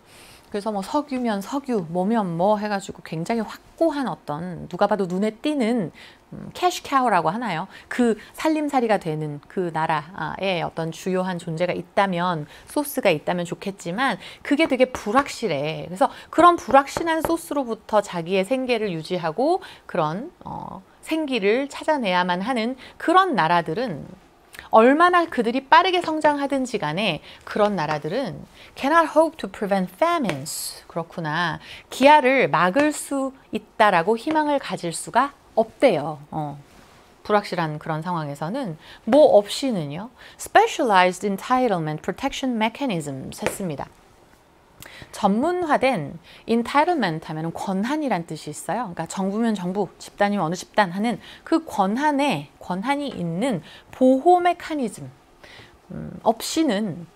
그래서 뭐 석유면 석유, 뭐면 뭐 해가지고 굉장히 확고한 어떤 누가 봐도 눈에 띄는 음, 캐시카우라고 하나요? 그 살림살이가 되는 그 나라에 어떤 주요한 존재가 있다면 소스가 있다면 좋겠지만 그게 되게 불확실해. 그래서 그런 불확실한 소스로부터 자기의 생계를 유지하고 그런 어, 생기를 찾아내야만 하는 그런 나라들은 얼마나 그들이 빠르게 성장하든지 간에 그런 나라들은 cannot hope to prevent famines. 그렇구나. 기아를 막을 수 있다라고 희망을 가질 수가 없대요. 어. 불확실한 그런 상황에서는 뭐 없이는요. specialized entitlement protection mechanisms 했습니다. 전문화된 entitlement 하면 권한이란 뜻이 있어요. 그러니까 정부면 정부, 집단이면 어느 집단 하는 그 권한에 권한이 있는 보호 메커니즘 음, 없이는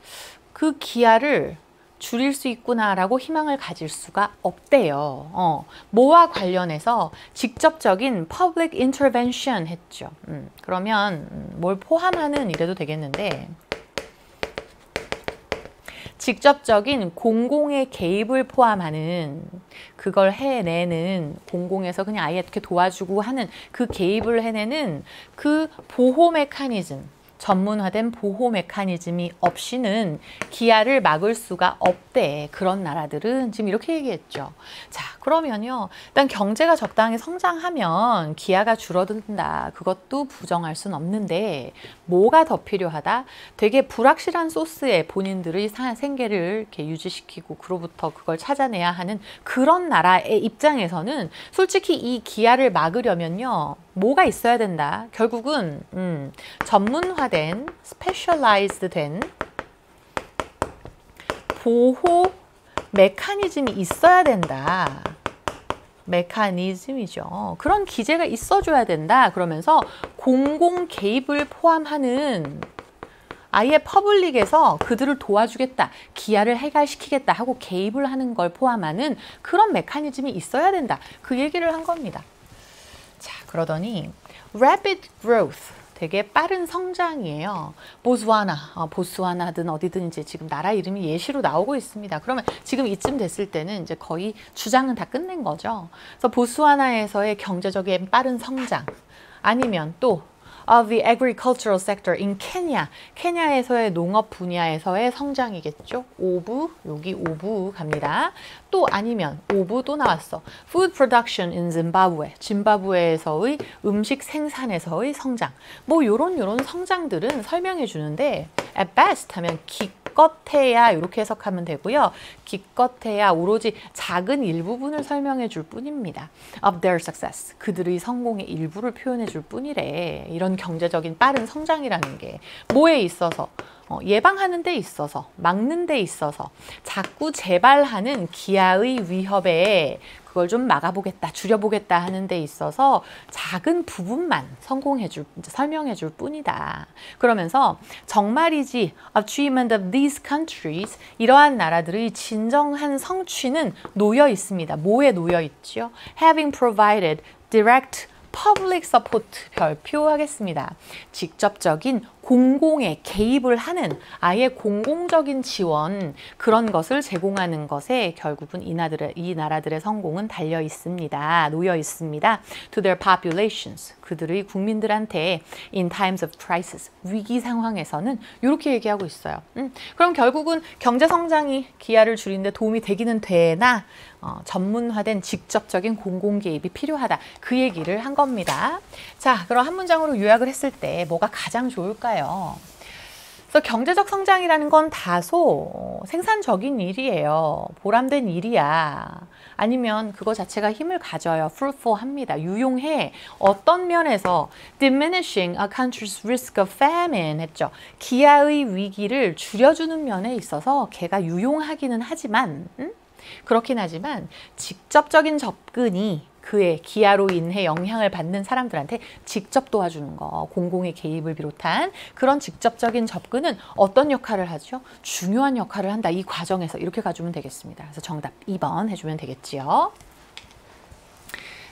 그 기아를 줄일 수 있구나라고 희망을 가질 수가 없대요. 어, 뭐와 관련해서 직접적인 public intervention 했죠. 음, 그러면 음, 뭘 포함하는 이래도 되겠는데 직접적인 공공의 개입을 포함하는 그걸 해내는 공공에서 그냥 아예 이렇게 도와주고 하는 그 개입을 해내는 그 보호 메커니즘 전문화된 보호 메커니즘이 없이는 기아를 막을 수가 없대. 그런 나라들은 지금 이렇게 얘기했죠. 자, 그러면요. 일단 경제가 적당히 성장하면 기아가 줄어든다. 그것도 부정할 수는 없는데 뭐가 더 필요하다? 되게 불확실한 소스에 본인들의 생계를 이렇게 유지시키고 그로부터 그걸 찾아내야 하는 그런 나라의 입장에서는 솔직히 이 기아를 막으려면요. 뭐가 있어야 된다? 결국은 음, 전문화된, specialized 된 보호 메커니즘이 있어야 된다. 메커니즘이죠. 그런 기제가 있어줘야 된다. 그러면서 공공 개입을 포함하는 아예 public에서 그들을 도와주겠다, 기아를 해결시키겠다 하고 개입을 하는 걸 포함하는 그런 메커니즘이 있어야 된다. 그 얘기를 한 겁니다. 자, 그러더니 rapid growth 되게 빠른 성장이에요. 보츠와나, 어, 보츠와나든 어디든 이제 지금 나라 이름이 예시로 나오고 있습니다. 그러면 지금 이쯤 됐을 때는 이제 거의 주장은 다 끝낸 거죠. 그래서 보츠와나에서의 경제적인 빠른 성장 아니면 또 of the agricultural sector in Kenya. 케냐에서의 농업 분야에서의 성장이겠죠. Of, 여기 of 갑니다. 또 아니면 of 또 나왔어. Food production in Zimbabwe. 짐바브웨에서의 음식 생산에서의 성장. 뭐 요런 요런 성장들은 설명해 주는데 at best 하면 기 기껏해야 이렇게 해석하면 되고요. 기껏해야 오로지 작은 일부분을 설명해 줄 뿐입니다. of their success. 그들의 성공의 일부를 표현해 줄 뿐이래. 이런 경제적인 빠른 성장이라는 게 뭐에 있어서 어, 예방하는 데 있어서 막는 데 있어서 자꾸 재발하는 기아의 위협에 그걸 좀 막아보겠다, 줄여보겠다 하는 데 있어서 작은 부분만 성공해 줄, 설명해 줄 뿐이다. 그러면서 정말이지 achievement of these countries 이러한 나라들의 진정한 성취는 놓여 있습니다. 뭐에 놓여 있죠? having provided direct public support 별표하겠습니다. 직접적인 공공에 개입을 하는 아예 공공적인 지원 그런 것을 제공하는 것에 결국은 이 나라들의, 이 나라들의 성공은 달려 있습니다. 놓여 있습니다. To their populations 그들의 국민들한테 in times of crisis 위기 상황에서는 이렇게 얘기하고 있어요. 음, 그럼 결국은 경제 성장이 기아를 줄이는데 도움이 되기는 되나 어, 전문화된 직접적인 공공 개입이 필요하다. 그 얘기를 한 겁니다. 자, 그럼 한 문장으로 요약을 했을 때 뭐가 가장 좋을까요? 그래서 경제적 성장이라는 건 다소 생산적인 일이에요. 보람된 일이야. 아니면 그거 자체가 힘을 가져요. fruitful합니다. 유용해. 어떤 면에서 diminishing a country's risk of famine 했죠. 기아의 위기를 줄여주는 면에 있어서 걔가 유용하기는 하지만 음? 그렇긴 하지만 직접적인 접근이 그의 기아로 인해 영향을 받는 사람들한테 직접 도와주는 거, 공공의 개입을 비롯한 그런 직접적인 접근은 어떤 역할을 하죠? 중요한 역할을 한다. 이 과정에서 이렇게 가주면 되겠습니다. 그래서 정답 2번 해주면 되겠지요.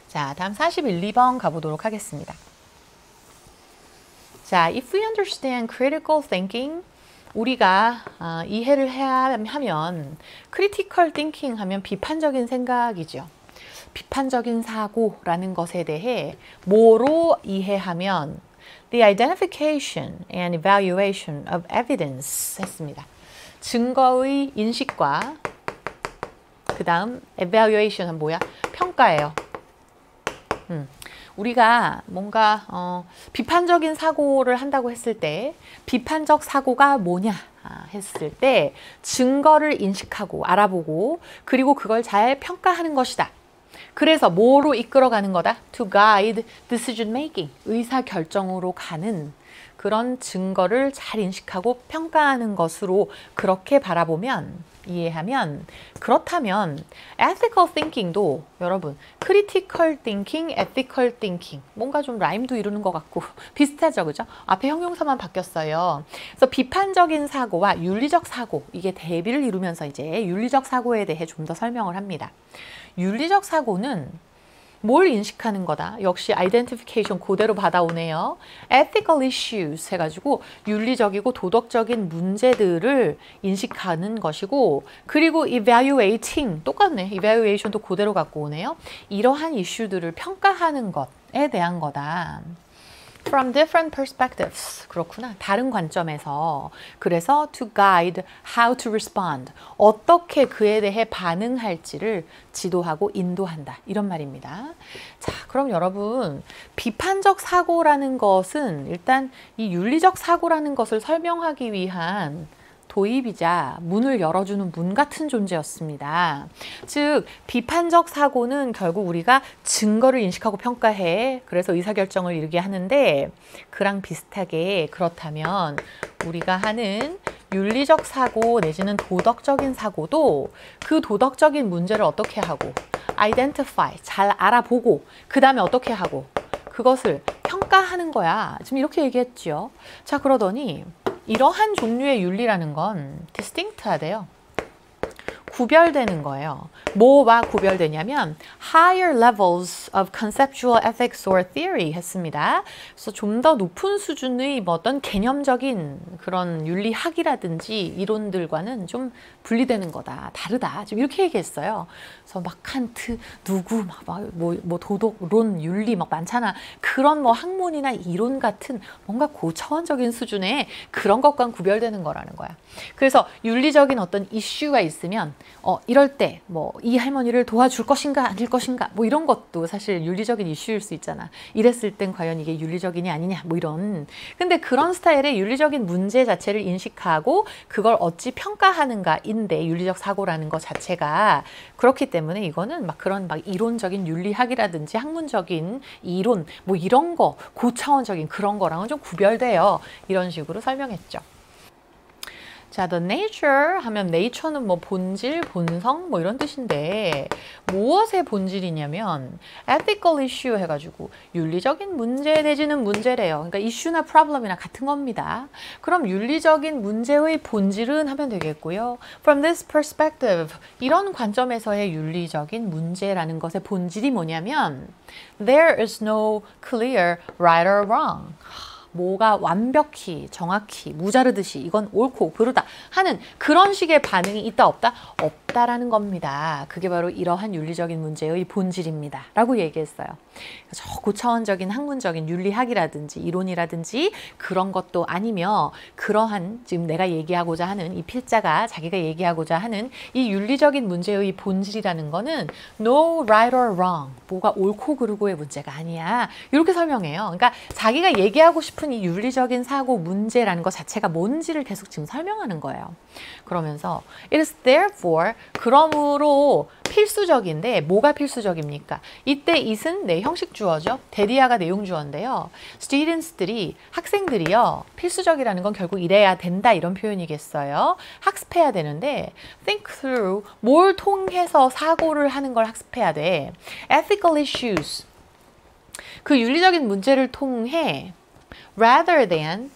자, 다음 41, 2번 가보도록 하겠습니다. 자, if we understand critical thinking, 우리가 어, 이해를 해야 하면 critical thinking 하면 비판적인 생각이죠. 비판적인 사고라는 것에 대해 뭐로 이해하면 the identification and evaluation of evidence 했습니다. 증거의 인식과 그 다음 evaluation은 뭐야? 평가예요. 음. 우리가 뭔가 어, 비판적인 사고를 한다고 했을 때 비판적 사고가 뭐냐 아, 했을 때 증거를 인식하고 알아보고 그리고 그걸 잘 평가하는 것이다. 그래서 뭐로 이끌어가는 거다? To guide decision making. 의사 결정으로 가는 그런 증거를 잘 인식하고 평가하는 것으로 그렇게 바라보면 이해하면 그렇다면 ethical thinking도 여러분 critical thinking, ethical thinking 뭔가 좀 라임도 이루는 것 같고 비슷하죠 그죠? 앞에 형용사만 바뀌었어요 그래서 비판적인 사고와 윤리적 사고 이게 대비를 이루면서 이제 윤리적 사고에 대해 좀 더 설명을 합니다 윤리적 사고는 뭘 인식하는 거다. 역시 identification 그대로 받아오네요. ethical issues 해가지고 윤리적이고 도덕적인 문제들을 인식하는 것이고 그리고 evaluating 똑같네. evaluation도 그대로 갖고 오네요. 이러한 이슈들을 평가하는 것에 대한 거다. From different perspectives. 그렇구나. 다른 관점에서. 그래서 to guide how to respond. 어떻게 그에 대해 반응할지를 지도하고 인도한다. 이런 말입니다. 자, 그럼 여러분, 비판적 사고라는 것은 일단 이 윤리적 사고라는 것을 설명하기 위한 도입이자 문을 열어주는 문 같은 존재였습니다. 즉 비판적 사고는 결국 우리가 증거를 인식하고 평가해 그래서 의사결정을 이루게 하는데 그랑 비슷하게 그렇다면 우리가 하는 윤리적 사고 내지는 도덕적인 사고도 그 도덕적인 문제를 어떻게 하고 identify 잘 알아보고 그 다음에 어떻게 하고 그것을 평가하는 거야. 지금 이렇게 얘기했죠. 자 그러더니 이러한 종류의 윤리라는 건 디스팅트하대요. 구별되는 거예요. 뭐와 구별되냐면 higher levels of conceptual ethics or theory 했습니다. 그래서 좀 더 높은 수준의 뭐 어떤 개념적인 그런 윤리학이라든지 이론들과는 좀 분리되는 거다. 다르다. 좀 이렇게 얘기했어요. 그래서 막 칸트, 누구, 막, 뭐, 뭐 도덕 론, 윤리 막 많잖아. 그런 뭐 학문이나 이론 같은 뭔가 고차원적인 수준의 그런 것과 구별되는 거라는 거야. 그래서 윤리적인 어떤 이슈가 있으면 어, 이럴 때 뭐 이 할머니를 도와줄 것인가 아닐 것인가 뭐 이런 것도 사실 윤리적인 이슈일 수 있잖아. 이랬을 땐 과연 이게 윤리적이냐 아니냐 뭐 이런. 근데 그런 스타일의 윤리적인 문제 자체를 인식하고 그걸 어찌 평가하는가인데 윤리적 사고라는 것 자체가 그렇기 때문에 이거는 막 그런 막 이론적인 윤리학이라든지 학문적인 이론 뭐 이런 거 고차원적인 그런 거랑은 좀 구별돼요. 이런 식으로 설명했죠. 자, the nature 하면 nature는 뭐 본질, 본성 뭐 이런 뜻인데 무엇의 본질이냐면 ethical issue 해가지고 윤리적인 문제 내지는 문제래요. 그러니까 이슈나 problem이나 같은 겁니다. 그럼 윤리적인 문제의 본질은 하면 되겠고요. From this perspective 이런 관점에서의 윤리적인 문제라는 것의 본질이 뭐냐면 there is no clear right or wrong. 뭐가 완벽히 정확히 무자르듯이 이건 옳고 그르다 하는 그런 식의 반응이 있다 없다 없다라는 겁니다. 그게 바로 이러한 윤리적인 문제의 본질입니다. 라고 얘기했어요. 저 고차원적인 학문적인 윤리학이라든지 이론이라든지 그런 것도 아니며 그러한 지금 내가 얘기하고자 하는 이 필자가 자기가 얘기하고자 하는 이 윤리적인 문제의 본질이라는 거는 no right or wrong 뭐가 옳고 그르고의 문제가 아니야 이렇게 설명해요. 그러니까 자기가 얘기하고 싶은 이 윤리적인 사고 문제라는 것 자체가 뭔지를 계속 지금 설명하는 거예요. 그러면서 it is therefore 그러므로 필수적인데 뭐가 필수적입니까? 이때 it은 내 형식 주어죠. 대리아가 내용 주어인데요. students들이 학생들이요. 필수적이라는 건 결국 이래야 된다 이런 표현이겠어요. 학습해야 되는데 think through 뭘 통해서 사고를 하는 걸 학습해야 돼. ethical issues 그 윤리적인 문제를 통해 rather than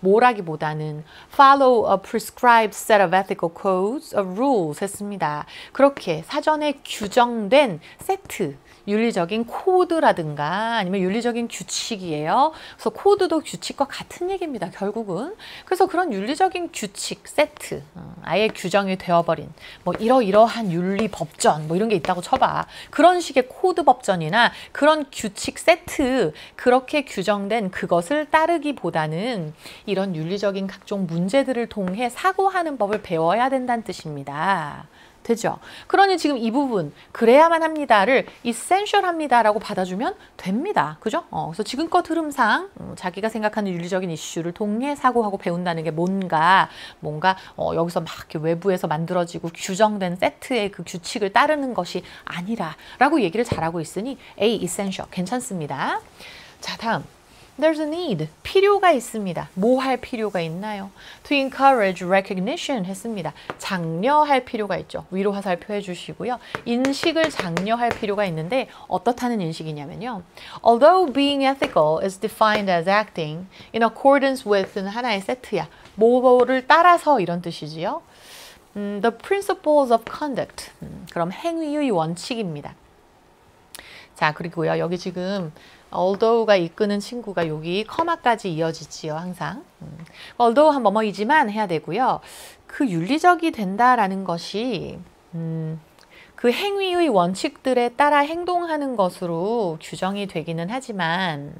뭐라기보다는 follow a prescribed set of ethical codes or rules 했습니다. 그렇게 사전에 규정된 세트 윤리적인 코드라든가 아니면 윤리적인 규칙이에요. 그래서 코드도 규칙과 같은 얘기입니다. 결국은. 그래서 그런 윤리적인 규칙 세트 어, 아예 규정이 되어버린 뭐 이러이러한 윤리 법전 뭐 이런 게 있다고 쳐봐. 그런 식의 코드 법전이나 그런 규칙 세트 그렇게 규정된 그것을 따르기보다는 이런 윤리적인 각종 문제들을 통해 사고하는 법을 배워야 된다는 뜻입니다. 되죠. 그러니 지금 이 부분 그래야만 합니다를 essential 합니다라고 받아주면 됩니다. 그죠? 어, 그래서 지금껏 흐름상 음, 자기가 생각하는 윤리적인 이슈를 통해 사고하고 배운다는 게 뭔가 뭔가 어, 여기서 막 외부에서 만들어지고 규정된 세트의 그 규칙을 따르는 것이 아니라라고 얘기를 잘하고 있으니 A essential 괜찮습니다. 자 다음 There's a need. 필요가 있습니다. 뭐 할 필요가 있나요? To encourage recognition 했습니다. 장려할 필요가 있죠. 위로 화살표 해주시고요. 인식을 장려할 필요가 있는데 어떻다는 인식이냐면요. Although being ethical is defined as acting in accordance with는 하나의 세트야. 뭐를 따라서 이런 뜻이지요. 음, the principles of conduct. 음, 그럼 행위의 원칙입니다. 자, 그리고요. 여기 지금 although가 이끄는 친구가 여기 커마까지 이어지지요, 항상. 음. although 한 뭐뭐이지만 해야 되고요. 그 윤리적이 된다라는 것이 음, 그 행위의 원칙들에 따라 행동하는 것으로 규정이 되기는 하지만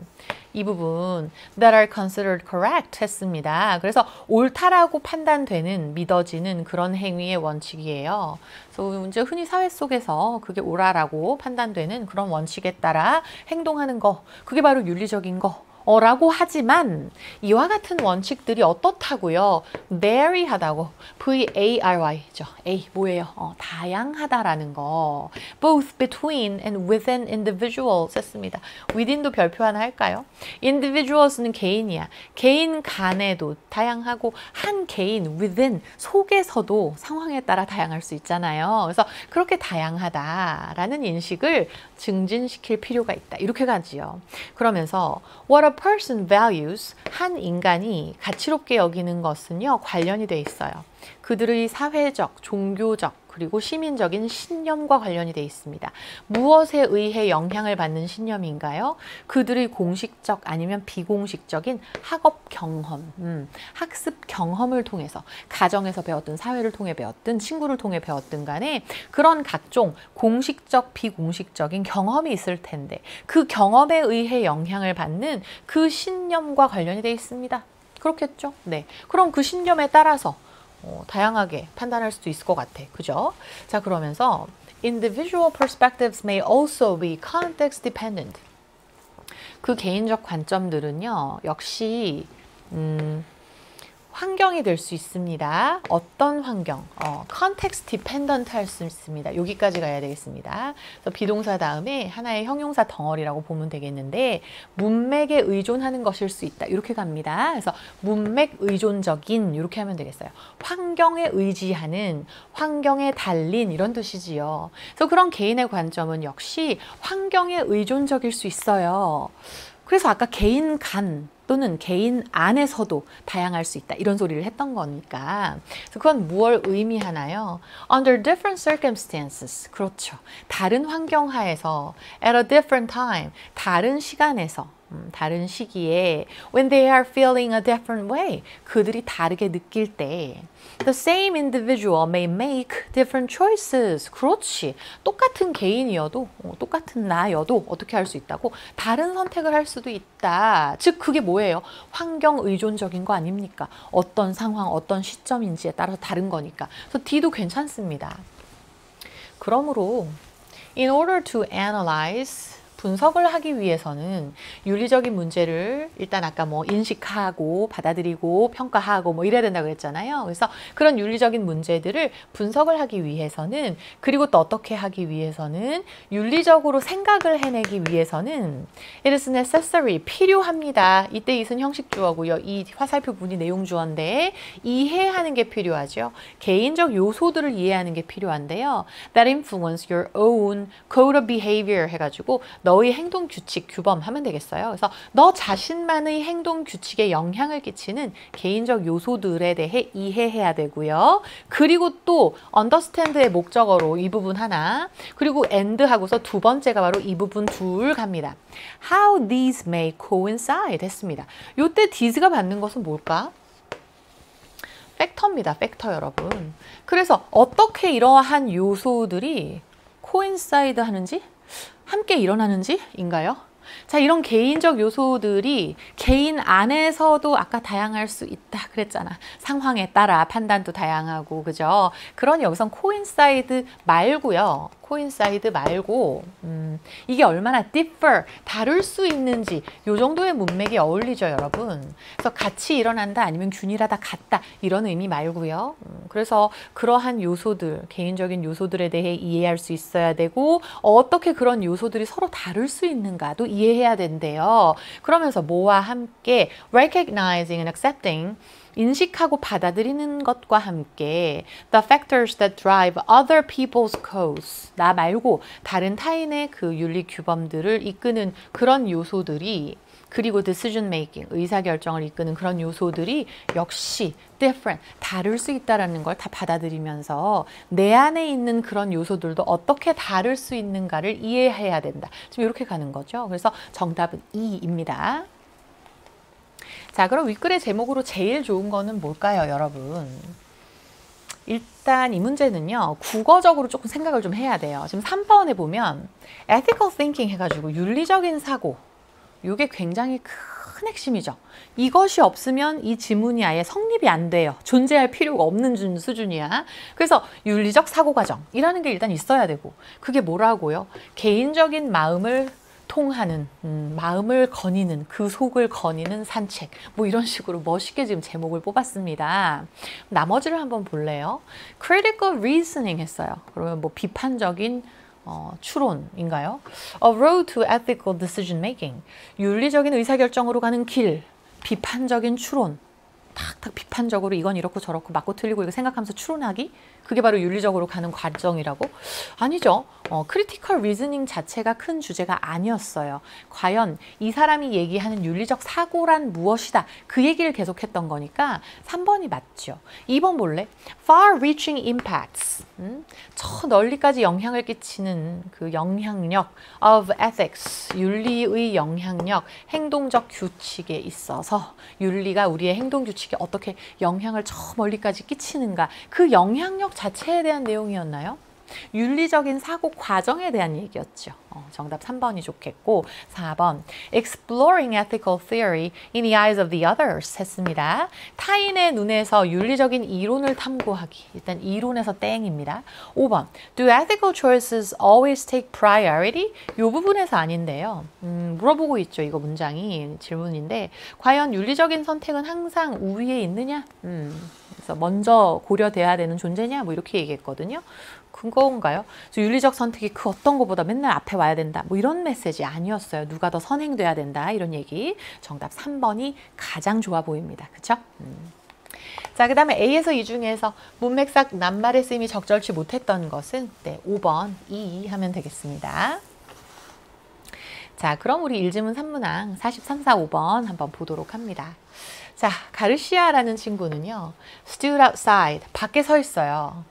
이 부분 that are considered correct 했습니다. 그래서 옳다라고 판단되는 믿어지는 그런 행위의 원칙이에요. 그래서 이제 흔히 사회 속에서 그게 옳아라고 판단되는 그런 원칙에 따라 행동하는 거 그게 바로 윤리적인 거 어, 라고 하지만 이와 같은 원칙들이 어떻다고요? vary하다고 V-A-R-Y죠. A 뭐예요? 어, 다양하다라는 거. both between and within individuals 했습니다. within도 별표 하나 할까요? individuals는 개인이야. 개인 간에도 다양하고 한 개인 within 속에서도 상황에 따라 다양할 수 있잖아요. 그래서 그렇게 다양하다라는 인식을 증진시킬 필요가 있다. 이렇게 가지요. 그러면서 what person values 한 인간이 가치롭게 여기는 것은요 관련이 돼 있어요. 그들의 사회적, 종교적, 그리고 시민적인 신념과 관련이 돼 있습니다. 무엇에 의해 영향을 받는 신념인가요? 그들의 공식적 아니면 비공식적인 학업 경험, 음, 학습 경험을 통해서 가정에서 배웠든 사회를 통해 배웠든 친구를 통해 배웠든 간에 그런 각종 공식적 비공식적인 경험이 있을 텐데 그 경험에 의해 영향을 받는 그 신념과 관련이 돼 있습니다. 그렇겠죠? 네. 그럼 그 신념에 따라서 어, 다양하게 판단할 수도 있을 것 같아. 그죠? 자, 그러면서 individual perspectives may also be context dependent. 그 개인적 관점들은요, 역시 음, 환경이 될 수 있습니다. 어떤 환경? 어, context dependent 할 수 있습니다. 여기까지 가야 되겠습니다. 그래서 비동사 다음에 하나의 형용사 덩어리라고 보면 되겠는데 문맥에 의존하는 것일 수 있다. 이렇게 갑니다. 그래서 문맥 의존적인 이렇게 하면 되겠어요. 환경에 의지하는, 환경에 달린 이런 뜻이지요. 그래서 그런 개인의 관점은 역시 환경에 의존적일 수 있어요. 그래서 아까 개인 간 또는 개인 안에서도 다양할 수 있다. 이런 소리를 했던 거니까. 그래서 그건 무엇 의미하나요? Under different circumstances. 그렇죠. 다른 환경 하에서 at a different time. 다른 시간에서 음, 다른 시기에 when they are feeling a different way 그들이 다르게 느낄 때 the same individual may make different choices. 그렇지. 똑같은 개인이어도 어, 똑같은 나여도 어떻게 할 수 있다고 다른 선택을 할 수도 있다. 즉 그게 뭐예요? 환경 의존적인 거 아닙니까? 어떤 상황 어떤 시점인지에 따라서 다른 거니까. 그래서 D도 괜찮습니다. 그러므로 in order to analyze 분석을 하기 위해서는 윤리적인 문제를 일단 아까 뭐 인식하고 받아들이고 평가하고 뭐 이래야 된다고 그랬잖아요. 그래서 그런 윤리적인 문제들을 분석을 하기 위해서는 그리고 또 어떻게 하기 위해서는 윤리적으로 생각을 해내기 위해서는 it is necessary 필요합니다. 이때 이은 형식 주어고요. 이 화살표 분이 내용 주어인데 이해하는 게 필요하죠. 개인적 요소들을 이해하는 게 필요한데요. that influence your own code of behavior 해가지고 너 너의 행동 규칙, 규범 하면 되겠어요. 그래서 너 자신만의 행동 규칙에 영향을 끼치는 개인적 요소들에 대해 이해해야 되고요. 그리고 또 understand의 목적어로 이 부분 하나, 그리고 and 하고서 두 번째가 바로 이 부분 둘 갑니다. How these may coincide 했습니다. 요때 these가 받는 것은 뭘까? factor입니다. factor 여러분. 그래서 어떻게 이러한 요소들이 coincide 하는지 함께 일어나는지인가요? 자, 이런 개인적 요소들이 개인 안에서도 아까 다양할 수 있다 그랬잖아. 상황에 따라 판단도 다양하고, 그죠? 그러니 여기선 coincide 말고요. coincide 말고 음, 이게 얼마나 differ, 다룰 수 있는지 요 정도의 문맥이 어울리죠, 여러분. 그래서 같이 일어난다 아니면 균일하다 같다 이런 의미 말고요. 음, 그래서 그러한 요소들, 개인적인 요소들에 대해 이해할 수 있어야 되고 어떻게 그런 요소들이 서로 다룰 수 있는가도 이해해야 된대요. 그러면서 뭐와 함께 recognizing and accepting 인식하고 받아들이는 것과 함께 the factors that drive other people's codes 나 말고 다른 타인의 그 윤리 규범들을 이끄는 그런 요소들이 그리고 decision making 의사결정을 이끄는 그런 요소들이 역시 different 다를 수 있다라는 걸 다 받아들이면서 내 안에 있는 그런 요소들도 어떻게 다를 수 있는가를 이해해야 된다. 지금 이렇게 가는 거죠. 그래서 정답은 2입니다. 자, 그럼 윗글의 제목으로 제일 좋은 거는 뭘까요, 여러분? 일단 이 문제는요, 국어적으로 조금 생각을 좀 해야 돼요. 지금 3번에 보면 ethical thinking 해가지고 윤리적인 사고, 이게 굉장히 큰 핵심이죠. 이것이 없으면 이 지문이 아예 성립이 안 돼요. 존재할 필요가 없는 수준이야. 그래서 윤리적 사고 과정이라는 게 일단 있어야 되고, 그게 뭐라고요? 개인적인 마음을 통하는 음, 마음을 거니는 그 속을 거니는 산책 뭐 이런 식으로 멋있게 지금 제목을 뽑았습니다. 나머지를 한번 볼래요? Critical reasoning 했어요. 그러면 뭐 비판적인 어, 추론인가요? A road to ethical decision making. 윤리적인 의사결정으로 가는 길. 비판적인 추론. 탁탁 비판적으로 이건 이렇고 저렇고 맞고 틀리고 이거 생각하면서 추론하기 그게 바로 윤리적으로 가는 과정이라고? 아니죠. 어, critical reasoning 자체가 큰 주제가 아니었어요. 과연 이 사람이 얘기하는 윤리적 사고란 무엇이다. 그 얘기를 계속했던 거니까 3번이 맞죠. 2번 볼래? far-reaching impacts. 음? 저 널리까지 영향을 끼치는 그 영향력 of ethics. 윤리의 영향력, 행동적 규칙에 있어서 윤리가 우리의 행동 규칙에 어떻게 영향을 저 멀리까지 끼치는가. 그 영향력 자체에 대한 내용이었나요? 윤리적인 사고 과정에 대한 얘기였죠. 어, 정답 3번이 좋겠고 4번 Exploring ethical theory in the eyes of the others 했습니다. 타인의 눈에서 윤리적인 이론을 탐구하기. 일단 이론에서 땡입니다. 5번 Do ethical choices always take priority? 이 부분에서 아닌데요. 음, 물어보고 있죠. 이거 문장이 질문인데 과연 윤리적인 선택은 항상 우위에 있느냐? 음, 그래서 먼저 고려돼야 되는 존재냐? 뭐 이렇게 얘기했거든요. 그건가요? 윤리적 선택이 그 어떤 것보다 맨날 앞에 와야 된다. 뭐 이런 메시지 아니었어요. 누가 더 선행돼야 된다. 이런 얘기. 정답 3번이 가장 좋아 보입니다. 그쵸? 음. 자, 그 다음에 A에서 이 중에서 문맥상 낱말의 쓰임이 적절치 못했던 것은 네, 5번, 2 하면 되겠습니다. 자, 그럼 우리 일지문 3문항 43, 4, 5번 한번 보도록 합니다. 자, 가르시아라는 친구는요. stood outside, 밖에 서 있어요.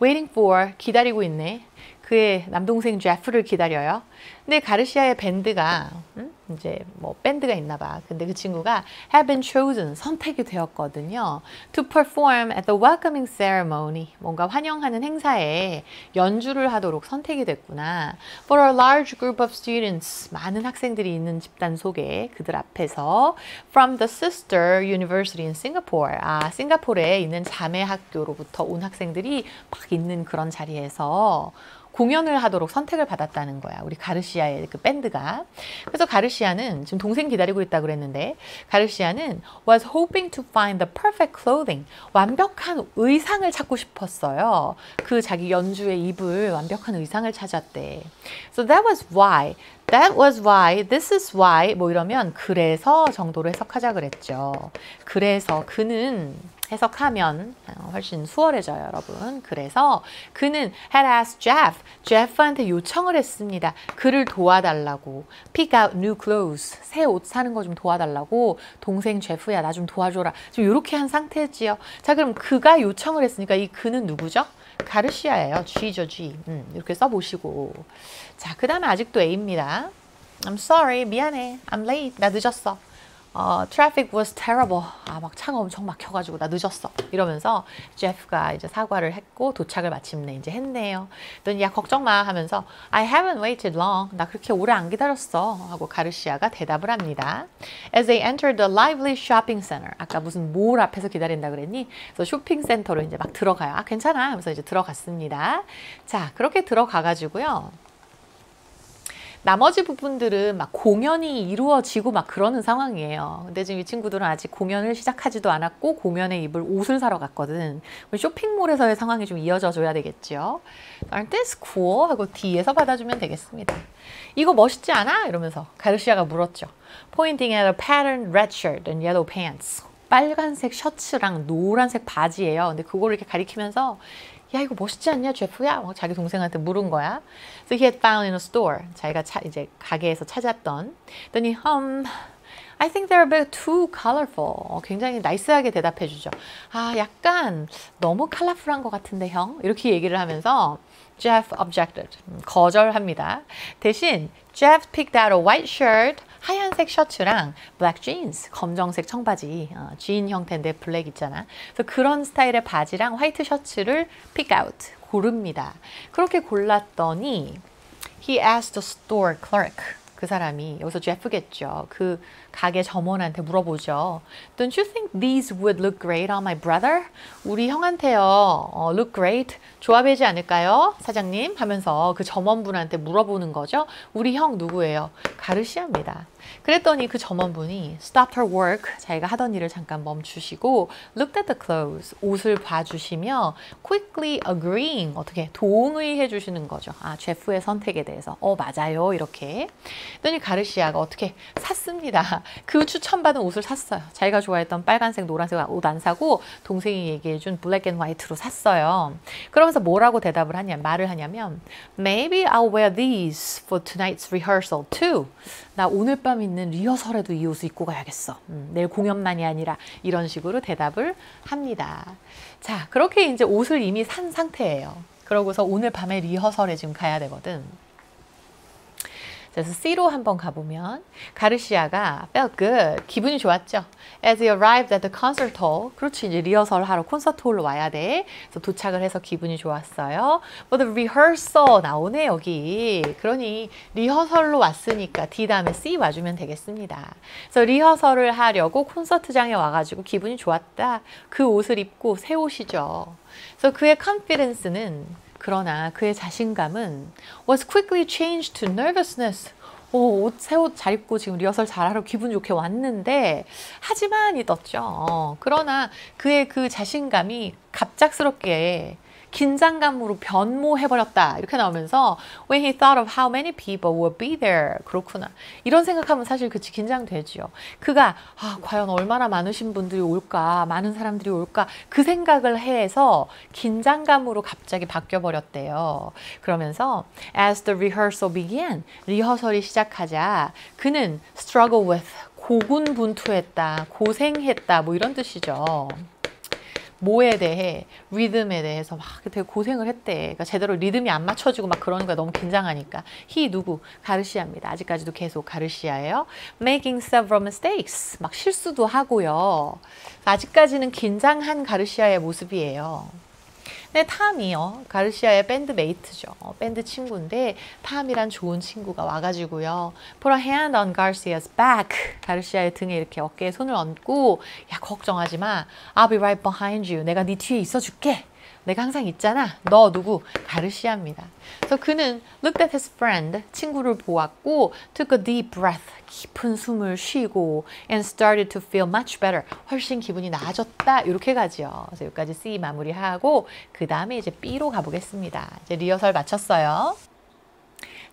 waiting for 기다리고 있네. 그의 남동생 제프를 기다려요. 근데 가르시아의 밴드가 음? 이제 뭐 밴드가 있나 봐. 근데 그 친구가 have been chosen 선택이 되었거든요. to perform at the welcoming ceremony 뭔가 환영하는 행사에 연주를 하도록 선택이 됐구나. for a large group of students 많은 학생들이 있는 집단 속에 그들 앞에서 from the sister university in Singapore 아 싱가포르에 있는 자매 학교로부터 온 학생들이 막 있는 그런 자리에서 공연을 하도록 선택을 받았다는 거야. 우리 가르시아의 그 밴드가. 그래서 가르시아는 지금 동생 기다리고 있다 그랬는데 가르시아는 was hoping to find the perfect clothing. 완벽한 의상을 찾고 싶었어요. 그 자기 연주에 입을 완벽한 의상을 찾았대. So that was why That was why, this is why 뭐 이러면 그래서 정도로 해석하자 그랬죠. 그래서 그는 해석하면 훨씬 수월해져요, 여러분. 그래서 그는 had asked Jeff, Jeff한테 요청을 했습니다. 그를 도와달라고. pick out new clothes. 새 옷 사는 거 좀 도와달라고. 동생 제프야, 나 좀 도와줘라. 좀 이렇게 한 상태지요. 자, 그럼 그가 요청을 했으니까 이 그는 누구죠? 가르시아예요. G죠, G. 음, 이렇게 써보시고. 자, 그 다음에 아직도 A입니다. I'm sorry. 미안해. I'm late. 나 늦었어. 어, traffic was terrible. 아, 막 차가 엄청 막혀가지고 나 늦었어. 이러면서 제프가 이제 사과를 했고 도착을 마침내 이제 했네요. 그랬더니 야 걱정 마 하면서 I haven't waited long. 나 그렇게 오래 안 기다렸어. 하고 가르시아가 대답을 합니다. As they entered the lively shopping center. 아까 무슨 몰 앞에서 기다린다 그랬니? 그래서 쇼핑센터로 이제 막 들어가요. 아 괜찮아. 하면서 이제 들어갔습니다. 자 그렇게 들어가가지고요. 나머지 부분들은 막 공연이 이루어지고 막 그러는 상황이에요. 근데 지금 이 친구들은 아직 공연을 시작하지도 않았고 공연에 입을 옷을 사러 갔거든. 쇼핑몰에서의 상황이 좀 이어져 줘야 되겠죠. This cool? 하고 뒤에서 받아주면 되겠습니다. 이거 멋있지 않아? 이러면서 가르시아가 물었죠. Pointing at a patterned red shirt and yellow pants. 빨간색 셔츠랑 노란색 바지예요. 근데 그거를 이렇게 가리키면서 야 이거 멋있지 않냐 제프야? 막 자기 동생한테 물은 거야. So he had found in a store. 자기가 차, 이제 가게에서 찾았던. 그랬더니 um, I think they're a bit too colorful. 어, 굉장히 nice하게 대답해 주죠. 아 약간 너무 컬러풀한 것 같은데 형? 이렇게 얘기를 하면서 Jeff objected. 거절합니다. 대신 Jeff picked out a white shirt 하얀색 셔츠랑 black jeans, 검정색 청바지, 어, 진 형태인데 black 있잖아. 그래서 그런 스타일의 바지랑 화이트 셔츠를 pick 고릅니다. 그렇게 골랐더니 he asked the store clerk 그 사람이 여기서 제프겠죠. 그 가게 점원한테 물어보죠. Don't you think these would look great on my brother? 우리 형한테요. 어, look great. 좋아 보이지 않을까요? 사장님 하면서 그 점원분한테 물어보는 거죠. 우리 형 누구예요? 가르시아입니다. 그랬더니 그 점원분이 stopped her work, 자기가 하던 일을 잠깐 멈추시고 looked at the clothes, 옷을 봐주시며 quickly agreeing, 어떻게 동의해 주시는 거죠. 아, 제프의 선택에 대해서. 어, 맞아요. 이렇게. 그랬더니 가르시아가 어떻게 샀습니다. 그 추천받은 옷을 샀어요. 자기가 좋아했던 빨간색, 노란색 옷 안 사고 동생이 얘기해 준 black and white로 샀어요. 그러면서 뭐라고 대답을 하냐, 말을 하냐면 Maybe I'll wear these for tonight's rehearsal too. 나 오늘 밤 있는 리허설에도 이 옷을 입고 가야겠어. 음, 내일 공연만이 아니라 이런 식으로 대답을 합니다. 자, 그렇게 이제 옷을 이미 산 상태예요. 그러고서 오늘 밤에 리허설에 지금 가야 되거든. 그래서 C로 한번 가보면 가르시아가 felt good. 기분이 좋았죠. As he arrived at the concert hall. 그렇지, 이제 리허설 하러 콘서트 홀로 와야 돼. 그래서 도착을 해서 기분이 좋았어요. But the rehearsal 나오네, 여기. 그러니 리허설로 왔으니까 D 다음에 C 와주면 되겠습니다. 그래서 리허설을 하려고 콘서트장에 와가지고 기분이 좋았다. 그 옷을 입고 새 옷이죠. 그래서 그의 confidence는 그러나 그의 자신감은 was quickly changed to nervousness. 오, 옷, 새 옷 잘 입고 지금 리허설 잘하러 기분 좋게 왔는데 하지만 이 떴죠. 어, 그러나 그의 그 자신감이 갑작스럽게 긴장감으로 변모해버렸다. 이렇게 나오면서 when he thought of how many people would be there. 그렇구나. 이런 생각하면 사실 그치 긴장되죠. 그가 아, 과연 얼마나 많으신 분들이 올까? 많은 사람들이 올까? 그 생각을 해서 긴장감으로 갑자기 바뀌어버렸대요. 그러면서 as the rehearsal began, 리허설이 시작하자 그는 struggle with 고군분투했다, 고생했다, 뭐 이런 뜻이죠. 뭐에 대해 리듬에 대해서 막 되게 고생을 했대. 그러니까 제대로 리듬이 안 맞춰지고 막 그러는 거야. 너무 긴장하니까. 히 누구? 가르시아입니다. 아직까지도 계속 가르시아예요. Making several mistakes. 막 실수도 하고요. 아직까지는 긴장한 가르시아의 모습이에요. 네, 탐이요. 가르시아의 밴드 메이트죠. 어, 밴드 친구인데 탐이란 좋은 친구가 와가지고요. Put a hand on Garcia's back. 가르시아의 등에 이렇게 어깨에 손을 얹고 야 걱정하지 마. I'll be right behind you. 내가 네 뒤에 있어줄게. 내가 항상 있잖아. 너 누구? 가르시아입니다. 그래서 그는 looked at his friend, 친구를 보았고 took a deep breath, 깊은 숨을 쉬고 and started to feel much better. 훨씬 기분이 나아졌다. 이렇게 가죠. 그래서 여기까지 C 마무리하고 그 다음에 이제 B로 가보겠습니다. 이제 리허설 마쳤어요.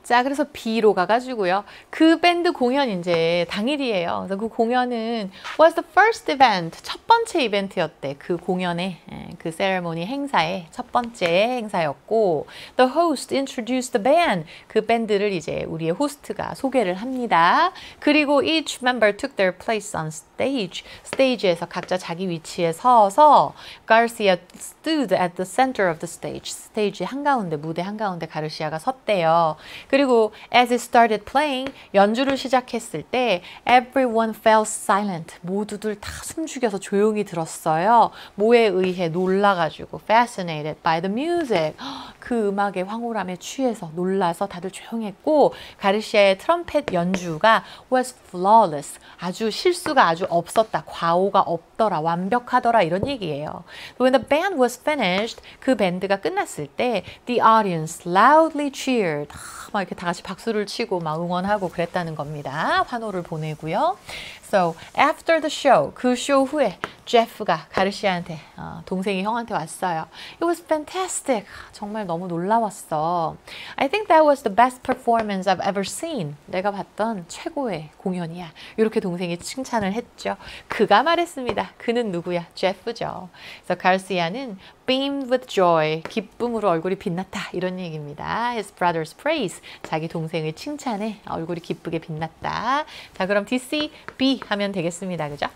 자, 그래서 B로 가가지고요. 그 밴드 공연 이제 당일이에요. 그래서 그 공연은 was the first event. 첫 번째 이벤트였대. 그 공연의 그 세레모니 행사의 첫 번째 행사였고 the host introduced the band. 그 밴드를 이제 우리의 호스트가 소개를 합니다. 그리고 each member took their place on stage. 스테이지에서 각자 자기 위치에 서서 Garcia stood at the center of the stage. 스테이지 한가운데 무대 한가운데 가르시아가 섰대요. 그리고 as it started playing 연주를 시작했을 때 everyone fell silent 모두들 다 숨죽여서 조용히 들었어요. 뭐에 의해 놀라가지고 fascinated by the music 그 음악의 황홀함에 취해서 놀라서 다들 조용했고 가르시아의 트럼펫 연주가 was flawless 아주 실수가 아주 없었다 과오가 없더라 완벽하더라 이런 얘기예요. When the band was finished 그 밴드가 끝났을 때 the audience loudly cheered 막 이렇게 다 같이 박수를 치고 막 응원하고 그랬다는 겁니다. 환호를 보내고요. So after the show, 그 쇼 후에 제프가 가르시아한테 어, 동생이 형한테 왔어요. It was fantastic. 정말 너무 놀라웠어. I think that was the best performance I've ever seen. 내가 봤던 최고의 공연이야. 이렇게 동생이 칭찬을 했죠. 그가 말했습니다. 그는 누구야? 제프죠. 그래서 가르시아는 beamed with joy. 기쁨으로 얼굴이 빛났다. 이런 얘기입니다. His brother's praise. 자기 동생의 칭찬에 얼굴이 기쁘게 빛났다. 자, 그럼 DC, B 하면 되겠습니다. 그죠?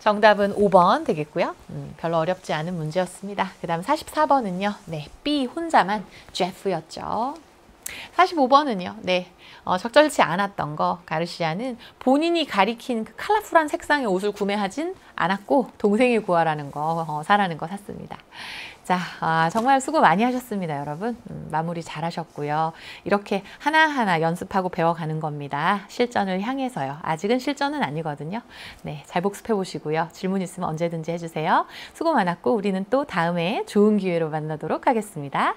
정답은 5번 되겠고요. 음, 별로 어렵지 않은 문제였습니다. 그 다음 44번은요. 네, B 혼자만 제프였죠. 45번은요. 네. 어, 적절치 않았던 거 가르시아는 본인이 가리킨 그 컬러풀한 색상의 옷을 구매하진 않았고 동생이 구하라는 거 어, 사라는 거 샀습니다. 자, 아, 정말 수고 많이 하셨습니다, 여러분. 음, 마무리 잘 하셨고요. 이렇게 하나하나 연습하고 배워가는 겁니다. 실전을 향해서요. 아직은 실전은 아니거든요. 네, 잘 복습해 보시고요. 질문 있으면 언제든지 해주세요. 수고 많았고, 우리는 또 다음에 좋은 기회로 만나도록 하겠습니다.